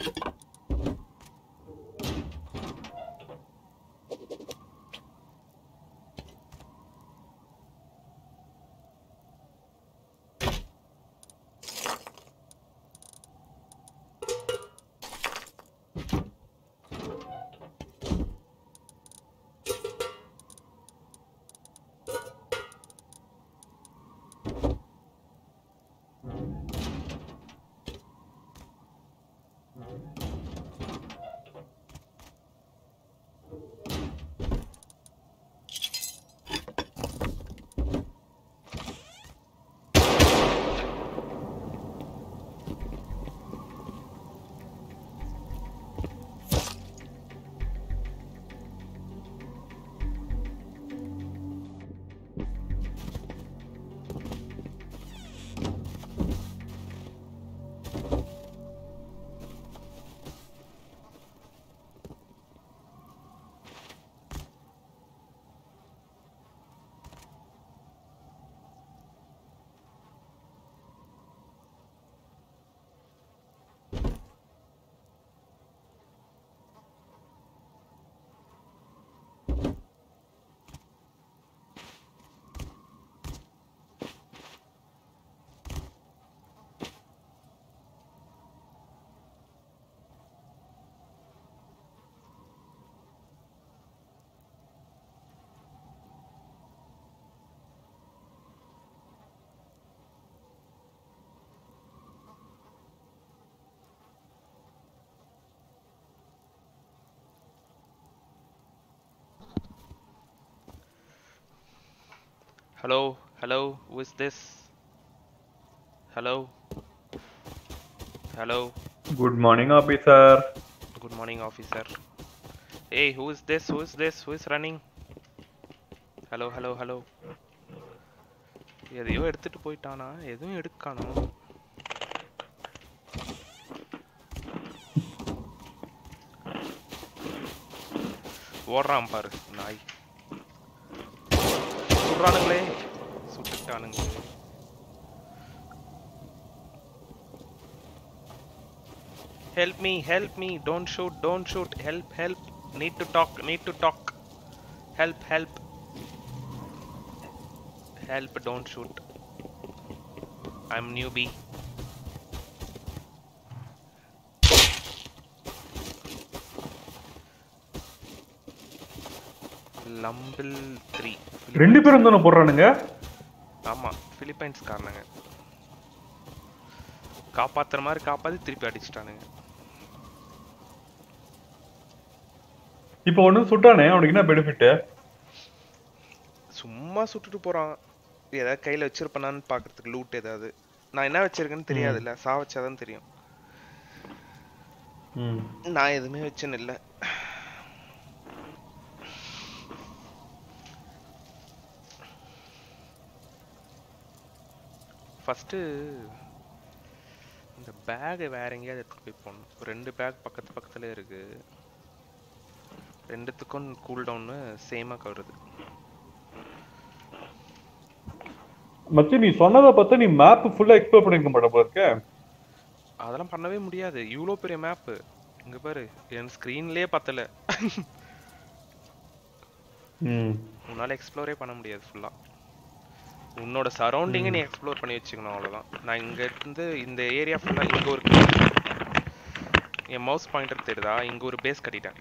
you Hello, hello, who is this? Hello, hello, Good morning, officer. good morning, officer. Hey, who is this? Who is this? Who is running? Hello, hello, hello. எதையோ எடுத்துட்டு போயிட்டானா எதுவும் எடுக்கானோ ஓடுறான் பாரு நாய் சுடுறானுங்களே சுட்டுட்டானுங்களே Help me, help me, don't shoot, don't shoot, help, help, need to talk, need to talk, help, help, help, don't shoot. I'm newbie. லம்பிள் three ரெண்டு பேரும் தானே போடுறானுங்க? ஆமா பிலிப்பைன்ஸ் காரணங்க. காப்பாத்துற மாதிரி காப்பாத்தி திருப்பி அடிச்சிட்டானுங்க. இப்போ ஒண்ணு சுட்டானே அவனுக்கு என்ன பெனிஃபிட் சும்மா சுட்டுட்டு போறான். ஏதாவது கையில வச்சிருப்பனான்னு பாக்குறதுக்கு லூட் ஏதாவது. நான் என்ன வச்சிருக்கேன்னு தெரியாதுல்ல சா வச்சாதான் தெரியும் நான் எதுவுமே வச்சுன்னு இல்ல. ஃபர்ஸ்ட் இந்த பேக் வேற எங்கேயாவது எடுத்துட்டு போய் போகணும் ரெண்டு பேக் பக்கத்து பக்கத்துல இருக்கு. ரெண்டுத்துக்கும் கூல் டவுன் சேமா வருது மச்சி நீ சொன்னதை பார்த்தா நீ மேப் ஃபுல்லா எக்ஸ்ப்ளோர் பண்ணிருக்க மாட்ட போல இருக்க. அதெல்லாம் பண்ணவே முடியாது. இவ்வளோ பெரிய மேப்பு இங்க பாரு என் ஸ்க்ரீன்லயே பத்தல. ம். உன்னால எக்ஸ்ப்ளோரே பண்ண முடியாது ஃபுல்லா உன்னோட சரௌண்டிங்கை நீ எக்ஸ்ப்ளோர் பண்ணி வச்சுக்கணும் அவ்வளவுதான். நான் இங்க இருந்து இந்த ஏரியா ஃபுல்லா இங்க ஒரு என் மவுஸ் பாயிண்டர் தெரியுதா இங்க ஒரு பேஸ் கட்டிட்டேன்.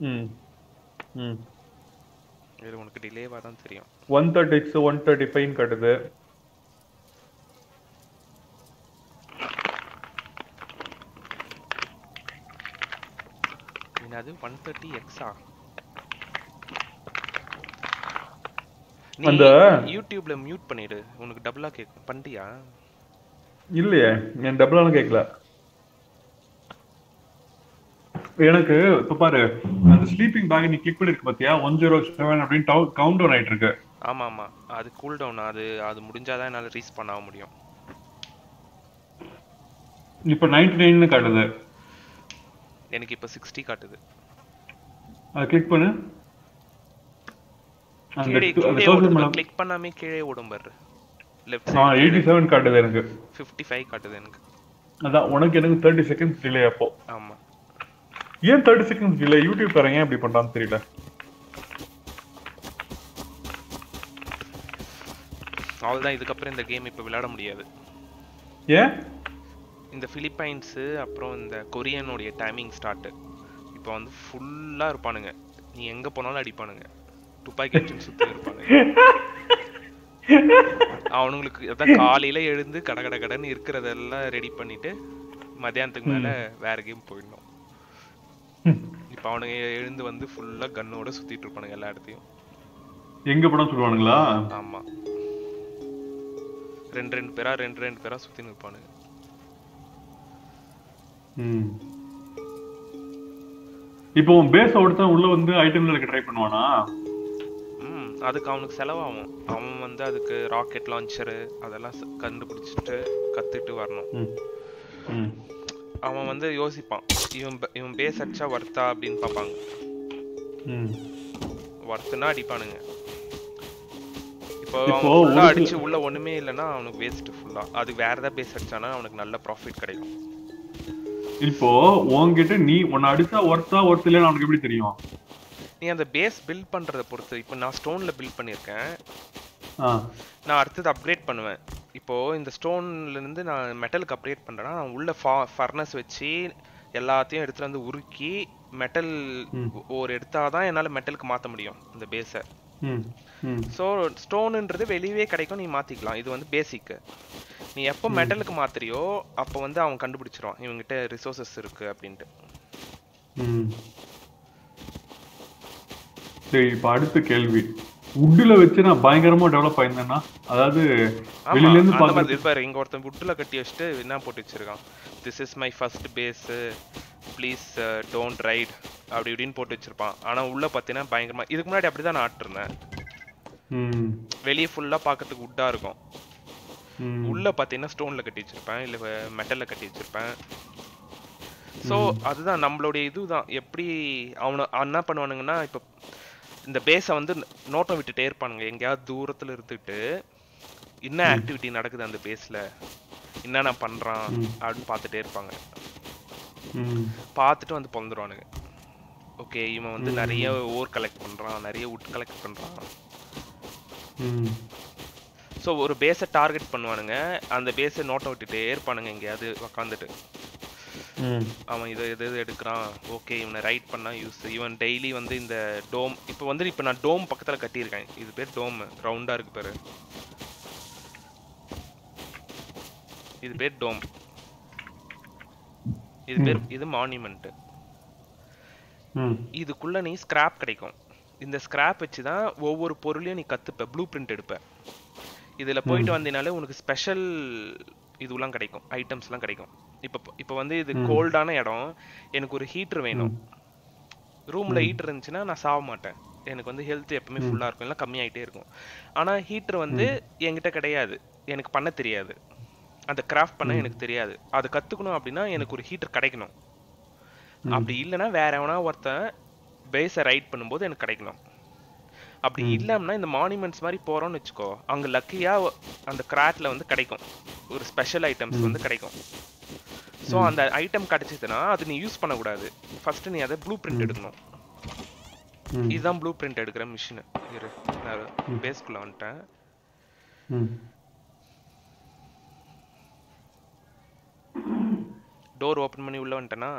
ம். ம். இது உனக்கு டிலேவா தான் தெரியும். One thirty six one thirty five காட்டுது. என்னது? ஒன் தேர்ட்டி எக்ஸா அந்த- யூடியூப்ல மியூட் பண்ணிடு. உனக்கு டபுளா கேட்கும் பண்ணிட்டியா? இல்லையே என் டபுளாலும் கேட்கல எனக்கு இப்ப பாரு அந்த ஸ்லீப்பிங் பேக் நீ கிளிக் பண்ணிருக்க பாத்தியா? ஒன் ஜீரோ செவன் அப்படின்னு கவுண்ட் டவுன் ஆயிட்டு இருக்கு ஆமா ஆமா அது கூல் டவுன் அது அது முடிஞ்சாதான் என்னால ரீஸ் பண்ண முடியும். இப்ப நைன்டி நைன்னு காட்டுது. எனக்கு இப்ப சிக்ஸ்டி காட்டுது. அதை கிளிக் பண்ணு அந்த கீழே டு- அந்த கீழே total ஓடும் மேல- கிளிக் பண்ணாமே கீழே ஓடும் பாரு. லெஃப்ட் ஆ எயிட்டி செவன் காட்டுது எனக்கு. ஃபிஃப்டி ஃபைவ் காட்டுது எனக்கு. அதான் உனக்கு எனக்கு தேர்ட்டி செகண்ட்ஸ் டிலே அப்போ. ஆமா. ஏன் தேர்ட்டி செகண்ட்ஸ் டிலே யூடியூப் ஏன் இப்படி பண்றான்னு தெரியல. அவ்வளவுதான் இதுக்கப்புறம் இந்த கேம் இப்ப விளையாட முடியாது. ஏன்? இந்த பிலிப்பைன்ஸு அப்புறம் இந்த கொரியனுடைய டைமிங் ஸ்டார்ட் இப்போ வந்து ஃபுல்லா இருப்பானுங்க. நீ எங்க போனாலும் அடிப்பானுங்க. துப்பாக்கி வச்சுன்னு சுத்தி இருப்பானுங்க. அவனுங்களுக்கு அதான் காலையில எழுந்து கட கட கடன்னு இருக்கிறதெல்லாம் ரெடி பண்ணிட்டு மத்தியானத்துக்கு மேல வேற கேம் போயிடணும். இப்ப அவனுங்க எழுந்து வந்து ஃபுல்லா கன்னோட சுத்திட்டு இருப்பானுங்க எல்லா இடத்தையும். எங்க படம் சொல்லுவானுங்களா ஆமா. ரெண்டு ரெண்டு பேரா ரெண்டு ரெண்டு பேரா சுத்தி நிற்பானுங்க. இப்போ உன் பேஸ் ஒருத்தன் உள்ள வந்து ஐட்டம்ல இருக்க ட்ரை பண்ணுவானா? அதுக்கு அவனுக்கு செலவாகும். அவன் வந்து அதுக்கு ராக்கெட் லான்ச்சரு அதெல்லாம் கண்டுபிடிச்சிட்டு கத்துட்டு வரணும். அவன் வந்து யோசிப்பான். இவன் இவன் பேஸ் அடிச்சா வர்த்தா அப்படின்னு பார்ப்பாங்க. ம். வர்த்துனா அடிப்பானுங்க. இப்போ அவன் ஒரு ஃபுல்லா சில- அடிச்சு உள்ள ஒண்ணுமே இல்லைன்னா அவனுக்கு வேஸ்ட் ஃபுல்லா அது வேற ஏதாவது பேஸ் அடிச்சானா அவனுக்கு நல்ல ப்ராஃபிட் கிடைக்கும். இப்போ உன்கிட்ட நீ உன்னை அடிச்சா ஒர்த்தா ஒர்த் இல்லைன்னு அவனுக்கு எப்படி தெரியும்? நீ அந்த பேஸ் பில்ட் பண்றத பொறுத்து இப்போ நான் ஸ்டோன்ல பில்ட் பண்ணியிருக்கேன். நான் அடுத்தது அப்கிரேட் பண்ணுவேன். இப்போ இந்த ஸ்டோன்ல இருந்து நான் மெட்டலுக்கு அப்கிரேட் பண்றேன்னா நான் உள்ள ஃபர்னஸ் வச்சு எல்லாத்தையும் எடுத்துட்டு வந்து உருக்கி மெட்டல். ஒரு எடுத்தாதான் என்னால மெட்டலுக்கு மாத்த முடியும் இந்த பேஸை. ஸோ ஸ்டோனுன்றது வெளியவே கிடைக்கும் நீ மாத்திக்கலாம். இது வந்து பேசிக் நீ எப்போ மெட்டலுக்கு மாத்துறியோ அப்போ வந்து அவன் கண்டுபிடிச்சிருவான். இவங்கிட்ட ரிசோர்சஸ் இருக்கு அப்படின்ட்டு. சரி இப்ப அடுத்த கேள்வி. உட்ல வச்சு நான் பயங்கரமா டெவலப் ஆயிருந்தேன்னா அதாவது வெளியில இருந்து பாக்குறது இருப்பாரு இங்க ஒருத்தன் வுட்ல கட்டி வச்சுட்டு என்ன போட்டு வச்சிருக்கான்? This is my first base please don't write அப்படி இப்படின்னு போட்டு வச்சிருப்பான். ஆனா உள்ள பாத்தீங்கன்னா பயங்கரமா இதுக்கு முன்னாடி அப்படிதான் நான் ஆட்டிருந்தேன். வெளியே ஃபுல்லா பார்க்கறதுக்கு உட்டா இருக்கும். உள்ள பாத்தீங்கன்னா ஸ்டோன்ல கட்டி வச்சிருப்பேன் இல்ல மெட்டல்ல கட்டி வச்சிருப்பேன். ஸோ அதுதான் நம்மளுடைய இதுதான். எப்படி அவனை என்ன பண்ணுவானுங்கன்னா இப்போ இந்த பேஸை வந்து நோட்டம் விட்டுட்டே இருப்பானுங்க. எங்கேயாவது தூரத்துல இருந்துட்டு என்ன ஆக்டிவிட்டி நடக்குது அந்த பேஸ்ல என்னென்ன பண்றான்? அப்படின்னு பார்த்துட்டே இருப்பாங்க. பார்த்துட்டு வந்து பொந்துருவானுங்க ஓகே இவன் வந்து நிறைய ஓர் கலெக்ட் பண்றான் நிறைய உட் கலெக்ட் பண்றான். ம். ஸோ ஒரு பேஸை டார்கெட் பண்ணுவானுங்க. அந்த பேஸை நோட்டம் விட்டுட்டே இருப்பானுங்க எங்கேயாவது உக்காந்துட்டு. அவன் இதை எது எது எடுக்கிறான். ஓகே இவனை ரைட் பண்ணா யூஸ் இவன் டெய்லி வந்து இந்த டோம் இப்போ வந்து இப்போ நான் டோம் பக்கத்துல கட்டியிருக்கேன். இது பேர் டோம் ரவுண்டா இருக்கு பேரு. இது பேர் டோம் இது பேர் இது மான்யூமெண்ட் ம். இதுக்குள்ள நீ ஸ்கிராப் கிடைக்கும். இந்த ஸ்கிராப் வச்சு தான் ஒவ்வொரு பொருளையும் நீ கத்துப்ப ப்ளூ பிரிண்ட் எடுப்ப. இதுல போயிட்டு வந்தீனாலே உனக்கு ஸ்பெஷல் இதுலாம் கிடைக்கும் ஐட்டம்ஸ்லாம் கிடைக்கும். இப்போ இப்போ வந்து இது கோல்டான இடம் எனக்கு ஒரு ஹீட்டர் வேணும். ரூம்ல ஹீட்டர் இருந்துச்சுன்னா நான் சாக மாட்டேன். எனக்கு வந்து ஹெல்த் எப்பவுமே ஃபுல்லா இருக்கும் இல்லை கம்மியாயிட்டே இருக்கும். ஆனா ஹீட்டர் வந்து என்கிட்ட கிடையாது. எனக்கு பண்ண தெரியாது. அந்த கிராஃப்ட் பண்ண எனக்கு தெரியாது. அது கத்துக்கணும் அப்படின்னா எனக்கு ஒரு ஹீட்டர் கிடைக்கணும். அப்படி இல்லைன்னா வேற எவனா ஒருத்தன் பேஸை ரைட் பண்ணும்போது எனக்கு கிடைக்கணும். அப்படி இல்லாமனா இந்த மானுமெண்ட்ஸ் மாதிரி போறோம்னு வச்சுக்கோ அங்க லக்கியா அந்த கிராட்ல வந்து கிடைக்கும். ஒரு ஸ்பெஷல் ஐட்டம்ஸ் வந்து கிடைக்கும். ஸோ அந்த ஐட்டம் கிடைச்சதுன்னா அது நீ யூஸ் பண்ணக்கூடாது. ஃபர்ஸ்ட் நீ அதை ப்ளூ பிரிண்ட் எடுக்கணும். இதுதான் ப்ளூ பிரிண்ட் எடுக்கிற மிஷின் இரு நான் பேஸ்க்குள்ள வந்துட்டேன். டோர் ஓப்பன் பண்ணி உள்ள வந்துட்டேனா?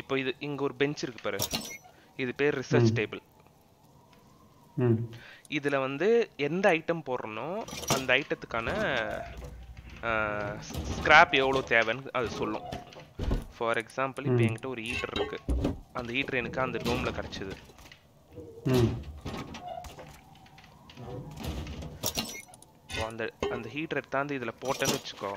இப்போ இது இங்க ஒரு பெஞ்ச் இருக்கு பாரு. இது பேர் ரிசர்ச் டேபிள் இதுல வந்து எந்த ஐட்டம் போடுறனோ அந்த ஐட்டத்துக்கான ஸ்கிராப் எவ்வளோ தேவைன்னு அது சொல்லும். ஃபார் எக்ஸாம்பிள் இப்போ என்கிட்ட ஒரு ஹீட்டர் இருக்கு. அந்த ஹீட்டர் எனக்கு அந்த டோம்ல கிடைச்சது. அந்த அந்த ஹீட்டர் எடுத்தாந்து இதுல போட்டேன்னு வச்சுக்கோ.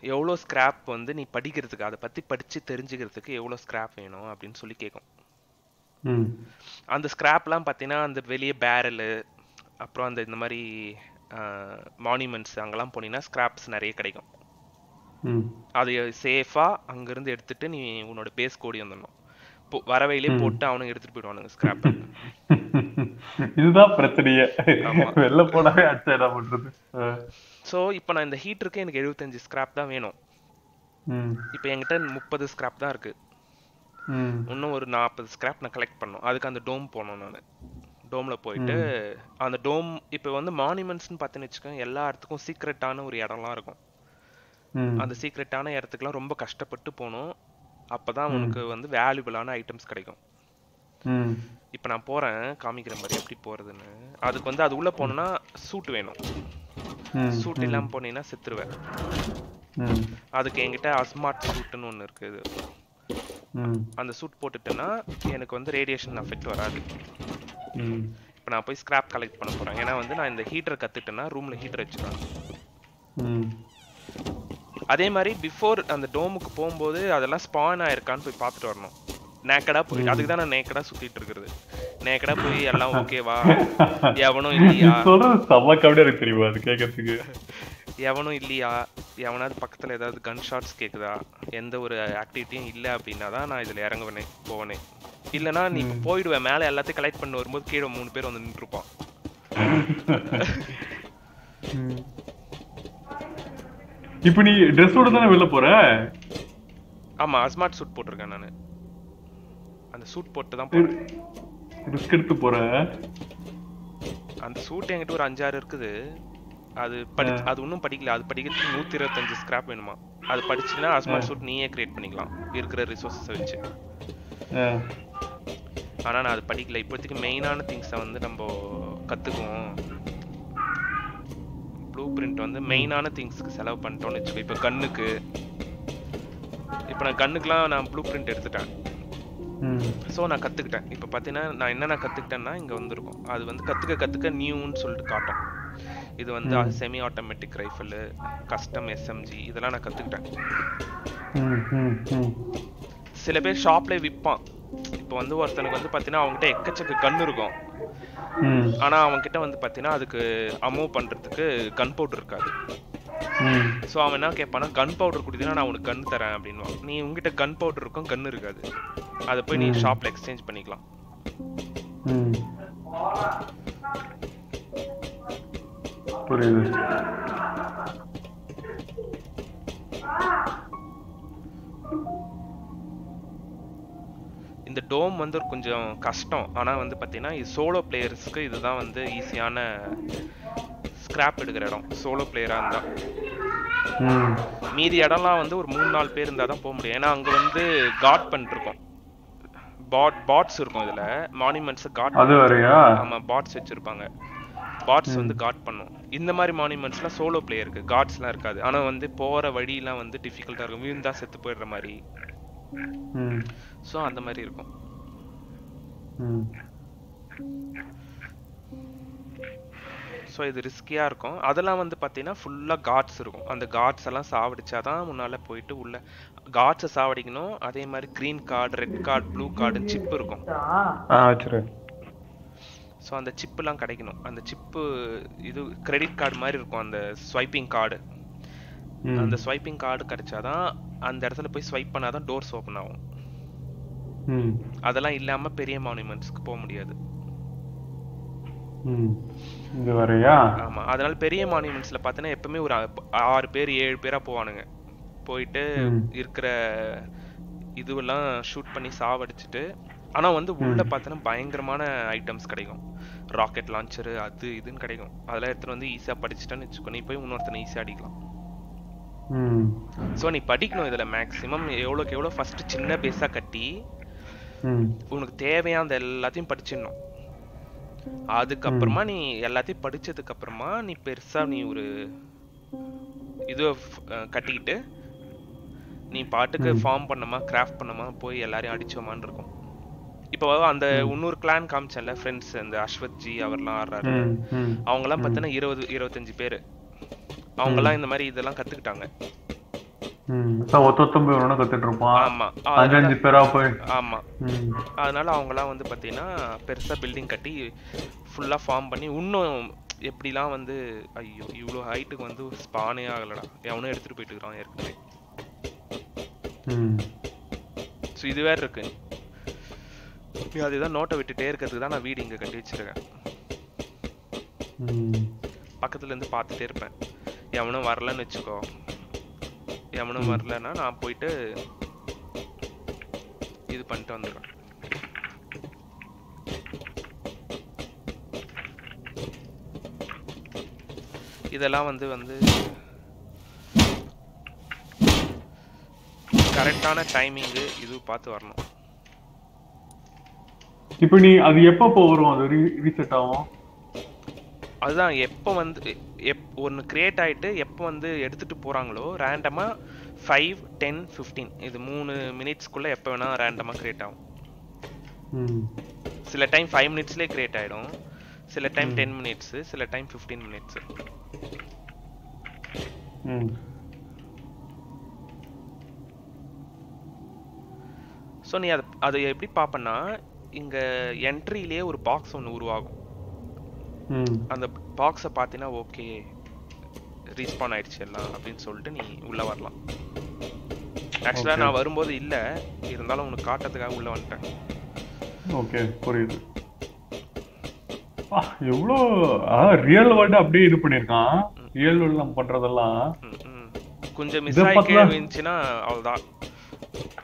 எவ்வளோ ஸ்கிராப் வந்து நீ படிக்கிறதுக்கு அதை பத்தி படிச்சு தெரிஞ்சுக்கிறதுக்கு எவ்வளோ ஸ்கிராப் வேணும் அப்படின்னு சொல்லி கேட்கும் அந்த ஸ்கிராப்லாம் பார்த்தீங்கன்னா அந்த வெளியே பேரலு அப்புறம் அந்த இந்த மாதிரி மானுமெண்ட்ஸ் அங்கெல்லாம் போனீங்கன்னா ஸ்கிராப்ஸ் நிறைய கிடைக்கும். அது சேஃபாக அங்கேருந்து எடுத்துட்டு நீ உன்னோட பேஸ் கோடி வந்துடணும். போ வர வழியிலே போட்டு அவனுங்க எடுத்துட்டு போயிடுவானுங்க ஸ்கிராப் இதுதான் பிரச்சனையே. வெளில போனாவே என்ன பண்றது. ஸோ இப்போ நான் இந்த ஹீட்டருக்கு எனக்கு எழுபத்தஞ்சு ஸ்கிராப் தான் வேணும். இப்போ என்கிட்ட முப்பது ஸ்கிராப் தான் இருக்கு. இன்னும் ஒரு நாற்பது ஸ்கிராப் நான் கலெக்ட் பண்ணணும். அதுக்கு அந்த டோம் போகணும் நான். டோமில் போயிட்டு அந்த டோம் இப்போ வந்து மானுமெண்ட்ஸ்னு பார்த்தேன்னு வச்சுக்கோங்க எல்லா இடத்துக்கும் சீக்ரெட்டான ஒரு இடம்லாம் இருக்கும். அந்த சீக்ரெட்டான இடத்துக்குலாம் ரொம்ப கஷ்டப்பட்டு போகணும். அப்பதான் உனக்கு வந்து வேல்யூபிளான ஐட்டம்ஸ் கிடைக்கும். இப்போ நான் போறேன் காமிக்கிற மாதிரி எப்படி போறதுன்னு. அதுக்கு வந்து அது உள்ள போகணும்னா சூட் வேணும். சூட் இல்லாம போனீங்கன்னா செத்துருவேன். அதுக்கு என்கிட்ட அஸ்மார்ட் சூட்டுன்னு ஒன்று இருக்குது அந்த சூட் போட்டுட்டேன்னா எனக்கு வந்து ரேடியேஷன் அஃபெக்ட் வராது. இப்போ நான் போய் ஸ்கிராப் கலெக்ட் பண்ண போறேன். ஏன்னா வந்து நான் இந்த ஹீட்டர் கத்துட்டேன்னா ரூம்ல ஹீட்டர் வச்சுருவேன் அதே மாதிரி பிஃபோர் அந்த டோமுக்கு போகும்போது அதெல்லாம் ஸ்பான் ஆயிருக்கான்னு போய் பார்த்துட்டு வரணும். நேக்கடா போய் அதுக்கு தான் நான் நேக்கடா சுத்திட்டு இருக்கிறது. நேக்கடா போய் எல்லாம் ஓகேவா எவனும் இல்லையா? சொல்றது செம்ம கவிதை எனக்கு தெரியுமா அது கேட்கறதுக்கு எவனும் இல்லையா? எவனாவது பக்கத்துல ஏதாவது கன் ஷாட்ஸ் கேக்குதா? எந்த ஒரு ஆக்டிவிட்டியும் இல்லை அப்படின்னா தான் நான் இதுல இறங்குவேனே போவனே. இல்லைன்னா நீ இப்போ போயிடுவேன் மேலே எல்லாத்தையும் கலெக்ட் பண்ணி வரும்போது கீழே மூணு பேர் வந்து நின்றுப்பான் இப்போ நீ ட்ரெஸ்ஸோட தானே வெளில போற? ஆமா அஸ்மார்ட் சூட் போட்டிருக்கேன் நான். அந்த சூட் போட்டு தான் போறேன் ரிஸ்க் எடுத்து போற. அந்த சூட் என்கிட்ட ஒரு அஞ்சாறு இருக்குது. அது படி அது இன்னும் படிக்கல. அது படிக்கிறதுக்கு நூத்தி இருபத்தஞ்சு ஸ்கிராப் வேணுமா? அது படிச்சுன்னா அஸ்மார்ட் சூட் நீயே கிரியேட் பண்ணிக்கலாம். இருக்கிற ரிசோர்ஸஸை வச்சு. ஆனா நான் அது படிக்கல. இப்போதைக்கு மெயினான திங்ஸை வந்து நம்ம கத்துக்குவோம். ப்ளூ பிரிண்ட் வந்து மெயினான திங்ஸ்க்கு செலவு பண்ணிட்டோம்னு வச்சுக்கோ. இப்போ கண்ணுக்கு இப்போ நான் கண்ணுக்குலாம் நான் ப்ளூ பிரிண்ட் எடுத்துட்டேன். ஸோ நான் கற்றுக்கிட்டேன் இப்போ பார்த்தீங்கன்னா நான் என்னென்ன கற்றுக்கிட்டேன்னா இங்கே வந்திருக்கும். அது வந்து கற்றுக்க கற்றுக்க நியூன்னு சொல்லிட்டு காட்டும். இது வந்து. Semi automatic rifle custom SMG இதெல்லாம் நான் கற்றுக்கிட்டேன் சில பேர் ஷாப்லேயே விற்பான் இப்போ வந்து ஒருத்தனுக்கு வந்து பார்த்தீங்கன்னா அவங்ககிட்ட எக்கச்சக்க கன் இருக்கும். ஆனால் அவன்கிட்ட வந்து பார்த்தீங்கன்னா அதுக்கு அமூவ் பண்ணுறதுக்கு கன் பவுடர் இருக்காது. ஸோ அவன் என்ன கேட்பானா கன் பவுடர் கொடுத்தீங்கன்னா நான் உனக்கு கன் தரேன் அப்படின்வான் நீ உங்ககிட்ட கன் பவுடர் இருக்கும் கன் இருக்காது. அதை போய் நீ. ஷாப்பில் எக்ஸ்சேஞ்ச் பண்ணிக்கலாம். புரியுது. இந்த டோம் வந்து கொஞ்சம் கஷ்டம். ஆனால் வந்து பார்த்தீங்கன்னா இது சோலோ பிளேயர்ஸ்க்கு இதுதான் வந்து ஈஸியான ஸ்கிராப் எடுக்கிற இடம். சோலோ பிளேயராக இருந்தால் மீதி இடம்லாம் வந்து ஒரு மூணு நாலு பேர் இருந்தால் தான் போக முடியும். ஏன்னா அங்கே வந்து காட் பண்ணிருக்கோம் பாட் பாட்ஸ் இருக்கும் இதில். மானுமெண்ட்ஸை காட் ஆமாம் பாட்ஸ் வச்சுருப்பாங்க. பாட்ஸ் வந்து காட் பண்ணும். இந்த மாதிரி மானுமெண்ட்ஸ்லாம் சோலோ பிளேயருக்கு காட்ஸ்லாம் இருக்காது. ஆனால் வந்து போகிற வழியெலாம் வந்து டிஃபிகல்ட்டாக இருக்கும். விழுந்தா செத்து போயிடுற மாதிரி. ஸோ அந்த மாதிரி இருக்கும். ஸோ இது ரிஸ்கியாக இருக்கும். அதெல்லாம் வந்து பார்த்தீங்கன்னா ஃபுல்லாக காட்ஸ் இருக்கும். அந்த காட்ஸ் எல்லாம் சாவடிச்சாதான் முன்னால் போயிட்டு உள்ள காட்ஸை சாவடிக்கணும். அதே மாதிரி green card red card blue கார்டுன்னு chip இருக்கும். ஸோ அந்த சிப்புலாம் கிடைக்கணும். அந்த சிப்பு இது கிரெடிட் கார்டு மாதிரி இருக்கும். அந்த ஸ்வைப்பிங் கார்டு அந்த ஸ்வைப்பிங் கார்டு கிடைச்சாதான் அந்த இடத்துல போய் ஸ்வைப் பண்ணாதான் டோர்ஸ் ஓப்பன் ஆகும். அதெல்லாம் இல்லாமல் பெரிய மானுமெண்ட்ஸ்க்கு போக முடியாது. இது வேறயா ஆமா. அதனால பெரிய மானுமெண்ட்ஸ்ல பார்த்தீங்கன்னா எப்பவுமே ஒரு ஆறு பேர் ஏழு பேரா போவானுங்க. போயிட்டு. இருக்கிற இதுவெல்லாம் ஷூட் பண்ணி சாவடிச்சிட்டு ஆனா வந்து உள்ள பார்த்தீங்கன்னா பயங்கரமான ஐட்டம்ஸ் கிடைக்கும். ராக்கெட் லான்ச்சரு அது இதுன்னு கிடைக்கும். அதெல்லாம் எடுத்துட்டு வந்து ஈஸியா படிச்சுட்டேன்னு வச்சுக்கோ. நீ போய் இன்னொருத்தனை ஈஸியா அடிக்கலாம். ஸோ நீ படிக்கணும் இதுல மேக்ஸிமம் எவ்வளோக்கு எவ்வளோ ஃபர்ஸ்ட் சின்ன பேஸா கட்டி உனக்கு தேவையான எல்லாத்தையும் படிச்சிடணும். அதுக்கப்புறமா நீ எல்லாத்தையும் படிச்சதுக்கு அப்புறமா நீ பெருசா நீ ஒரு இது கட்டிக்கிட்டு நீ பாட்டுக்கு. ஃபார்ம் பண்ணமா கிராஃப்ட் பண்ணமா போய் எல்லாரையும் அடிச்சோமான்னு இருக்கும். இப்போ அந்த இன்னொரு கிளான் காமிச்சேன்ல ஃப்ரெண்ட்ஸ் இந்த அஸ்வத் ஜி அவர்லாம் ஆடுறாரு ம் ம். அவங்கெல்லாம் பார்த்தீங்கன்னா இருபது இருபத்தஞ்சு பேர். அவங்கெல்லாம் இந்த மாதிரி இதெல்லாம் கத்துக்கிட்டாங்க. அதனால அவங்கலாம் வந்து பார்த்தீங்கன்னா பெருசா பில்டிங் கட்டி ஃபுல்லா ஃபார்ம் பண்ணி இன்னும் எப்படிலாம் வந்து ஐயோ இவ்வளோ ஹைட்டுக்கு வந்து ஸ்பானே ஆகலடா. எவனும் எடுத்துட்டு போயிட்டு இருக்கிறான் ஏற்கனவே. ஸோ இது வேற இருக்கு. அதுதான் நோட்டை விட்டுட்டே இருக்கிறதுக்கு தான் நான் வீடு இங்க கட்டி வச்சிருக்கேன். ம் பக்கத்துல இருந்து பார்த்துட்டே இருப்பேன். எவனும் வரலன்னு வச்சுக்கோ. எவனும் வரலன்னா நான் போயிட்டு இது பண்ணிட்டு வந்துடுவேன் இதெல்லாம் வந்து வந்து கரெக்டான டைமிங்கு இது பார்த்து வரணும். இப்போ நீ அது எப்போ வரும் அது ரீசெட் ஆகும்? அதுதான் எப்போ வந்து எப் ஒன்று கிரியேட் ஆயிட்டு எப்போ வந்து எடுத்துட்டு போறாங்களோ ரேண்டமா ஃபைவ் டென் ஃபிஃப்டீன் இது மூணு மினிட்ஸ்க்குள்ள எப்போ வேணா ரேண்டமா கிரியேட் ஆகும். சில டைம் ஃபைவ் மினிட்ஸ்லேயே கிரியேட் ஆயிடும். சில டைம் டென் மினிட்ஸ் சில டைம் ஃபிஃப்டீன் மினிட்ஸ் ஸோ நீ அதை அதை எப்படி பார்ப்பேன்னா இங்க என்ட்ரியிலேயே ஒரு பாக்ஸ் ஒன்று உருவாகும். அந்த பாக்ஸை பார்த்தீங்கன்னா ஓகே ரீஸ்பான் ஆயிடுச்சு எல்லாம் அப்படின்னு சொல்லிட்டு நீ உள்ள வரலாம். ஆக்சுவலாக. நான் வரும்போது இல்லை. இருந்தாலும் உனக்கு காட்டுறதுக்காக உள்ள வந்துட்டேன். ஓகே புரியுது. எவ்வளோ ரியல் வேர்ல்டு அப்படியே இது பண்ணியிருக்கான். ரியல் வேர்ல்டு நம்ம பண்றதெல்லாம். ம், ம். கொஞ்சம் மிஸ் இதை ஆகி கீழே பார்த்தா- விழுந்துச்சுன்னா அவ்வளோதான்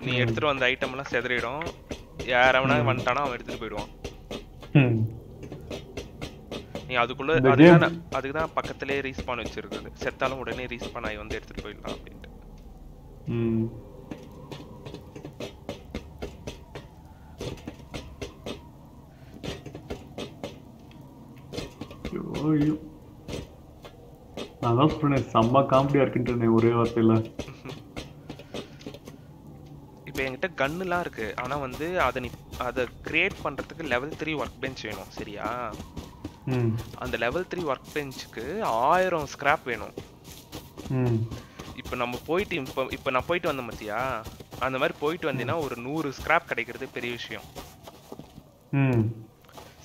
நீ எடுத்துட்டு வந்த ஐட்டம் எல்லாம் செதறிடும். யாரவனா வந்துட்டானா அவன் எடுத்துட்டு போயிடுவான். நீ அதுக்குள்ள அதுதான் அதுக்கு தான் பக்கத்திலே ரீஸ்பான் வச்சிருக்குது செத்தாலும் உடனே ரீஸ்பான் ஆகி வந்து எடுத்துட்டு போயிடலாம் அப்படின்ட்டு. ஐயோ. நான் தான் சொன்னேன் செம்ம காமெடியா இருக்குன்றேன் ஒரே வார்த்தையில. இப்போ என்கிட்ட கன்னுலாம் இருக்கு. ஆனா வந்து அதை நீ அதை கிரியேட் பண்றதுக்கு லெவல் த்ரீ ஒர்க் பெஞ்ச் வேணும் சரியா? அந்த லெவல் த்ரீ ஒர்க் பெஞ்சுக்கு ஆயிரம் ஸ்கிராப் வேணும். இப்போ நம்ம போயிட்டு இப்போ இப்போ நான் போயிட்டு வந்தேன் மத்தியா அந்த மாதிரி போயிட்டு வந்தீங்கன்னா ஒரு நூறு ஸ்கிராப் கிடைக்கிறது பெரிய விஷயம்.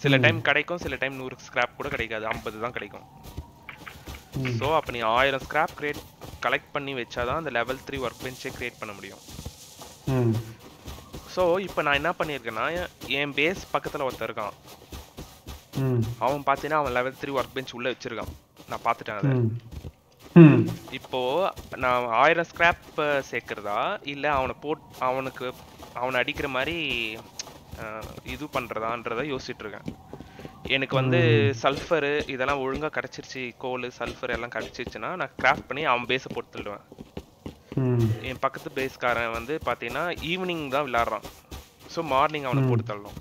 சில டைம் கிடைக்கும் சில டைம் நூறு ஸ்கிராப் கூட கிடைக்காது. ஐம்பது தான் கிடைக்கும். ஸோ அப்போ நீ ஆயிரம் ஸ்கிராப் கிரியேட் கலெக்ட் பண்ணி வச்சாதான் அந்த லெவல் த்ரீ ஒர்க் பெஞ்சே கிரியேட் பண்ண முடியும். ஸோ இப்போ நான் என்ன பண்ணியிருக்கேன்னா என் பேஸ் பக்கத்தில் ஒருத்தன் இருக்கான். அவன் பார்த்தீங்கன்னா அவன் லெவல் த்ரீ ஒர்க் பெஞ்ச் உள்ளே வச்சிருக்கான். நான் பார்த்துட்டேன் அதை. இப்போ நான் ஆயிரம் ஸ்கிராப் சேர்க்கறதா? இல்ல அவனை போட் அவனுக்கு அவனை அடிக்கிற மாதிரி இது பண்றதான்றத யோசிச்சுட்டு இருக்கேன். எனக்கு வந்து சல்ஃபரு இதெல்லாம் ஒழுங்கா கிடைச்சிருச்சு கோல் சல்ஃபர் எல்லாம் கிடைச்சிருச்சுன்னா நான் கிராஃப்ட் பண்ணி அவன் பேஸை போட்டு தள்ளுவேன் என் பக்கத்து பேஸ்காரன் வந்து பார்த்தீங்கன்னா ஈவினிங் தான் விளாட்றான். ஸோ மார்னிங் அவனை போட்டு தள்ளணும்